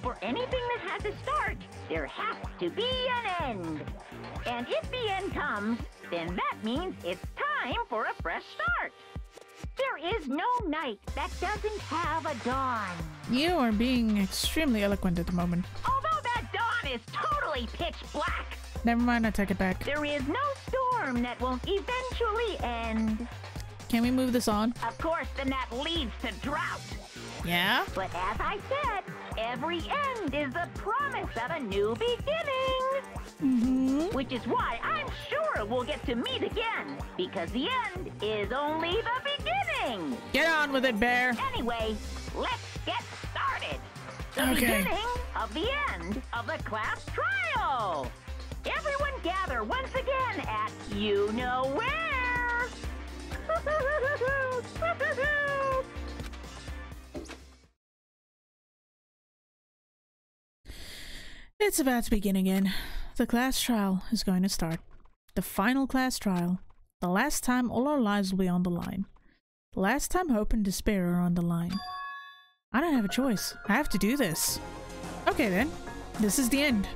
For anything that has a start, there has to be an end. And if the end comes, then that means it's time for a fresh start. There is no night that doesn't have a dawn. You are being extremely eloquent at the moment. Although that dawn is totally pitch black, Never mind, I take it back. there is no storm that won't eventually end. Can we move this on? Of course, then that leads to drought. Yeah? But as I said, every end is the promise of a new beginning. Mm-hmm. Which is why I'm sure we'll get to meet again. Because the end is only the beginning. Get on with it, Bear. Anyway, let's get started. The Okay. beginning of the end of the class trial. Everyone gather once again at you know where. It's about to begin again. The class trial is going to start. The final class trial. The last time all our lives will be on the line. The last time hope and despair are on the line. I don't have a choice. I have to do this. Okay then. This is the end.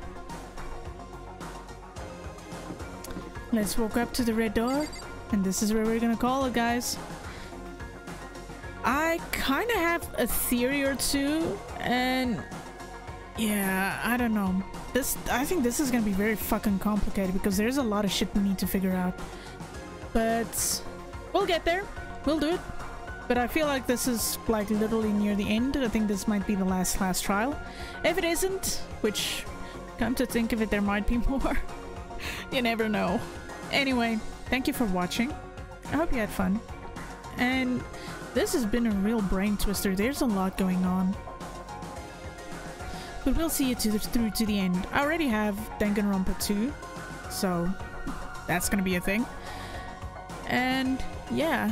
Let's walk up to the red door And this is where we're gonna call it, guys. I kind of have a theory or two, and yeah, I don't know. This, I think this is gonna be very fucking complicated because there's a lot of shit we need to figure out. But we'll get there. We'll do it. But I feel like this is like literally near the end. I think this might be the last last trial. If it isn't, which come to think of it, there might be more. you never know. Anyway, thank you for watching. I hope you had fun. And this has been a real brain twister. There's a lot going on. But we'll see it to the, through to the end. I already have Danganronpa 2, so that's gonna be a thing. And yeah,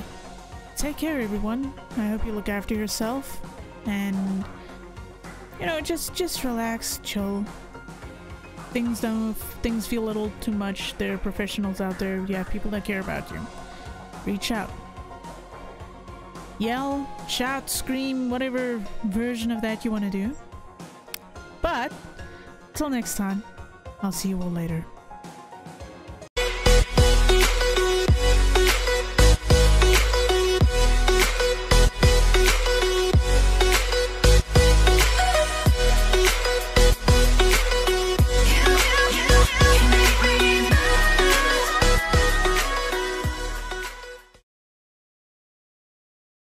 take care everyone. I hope you look after yourself and you know, just just relax, chill. Things don't things feel a little too much. There are professionals out there. Have people that care about you. Reach out. Yell, shout, scream, whatever version of that you want to do. But till next time, I'll see you all later.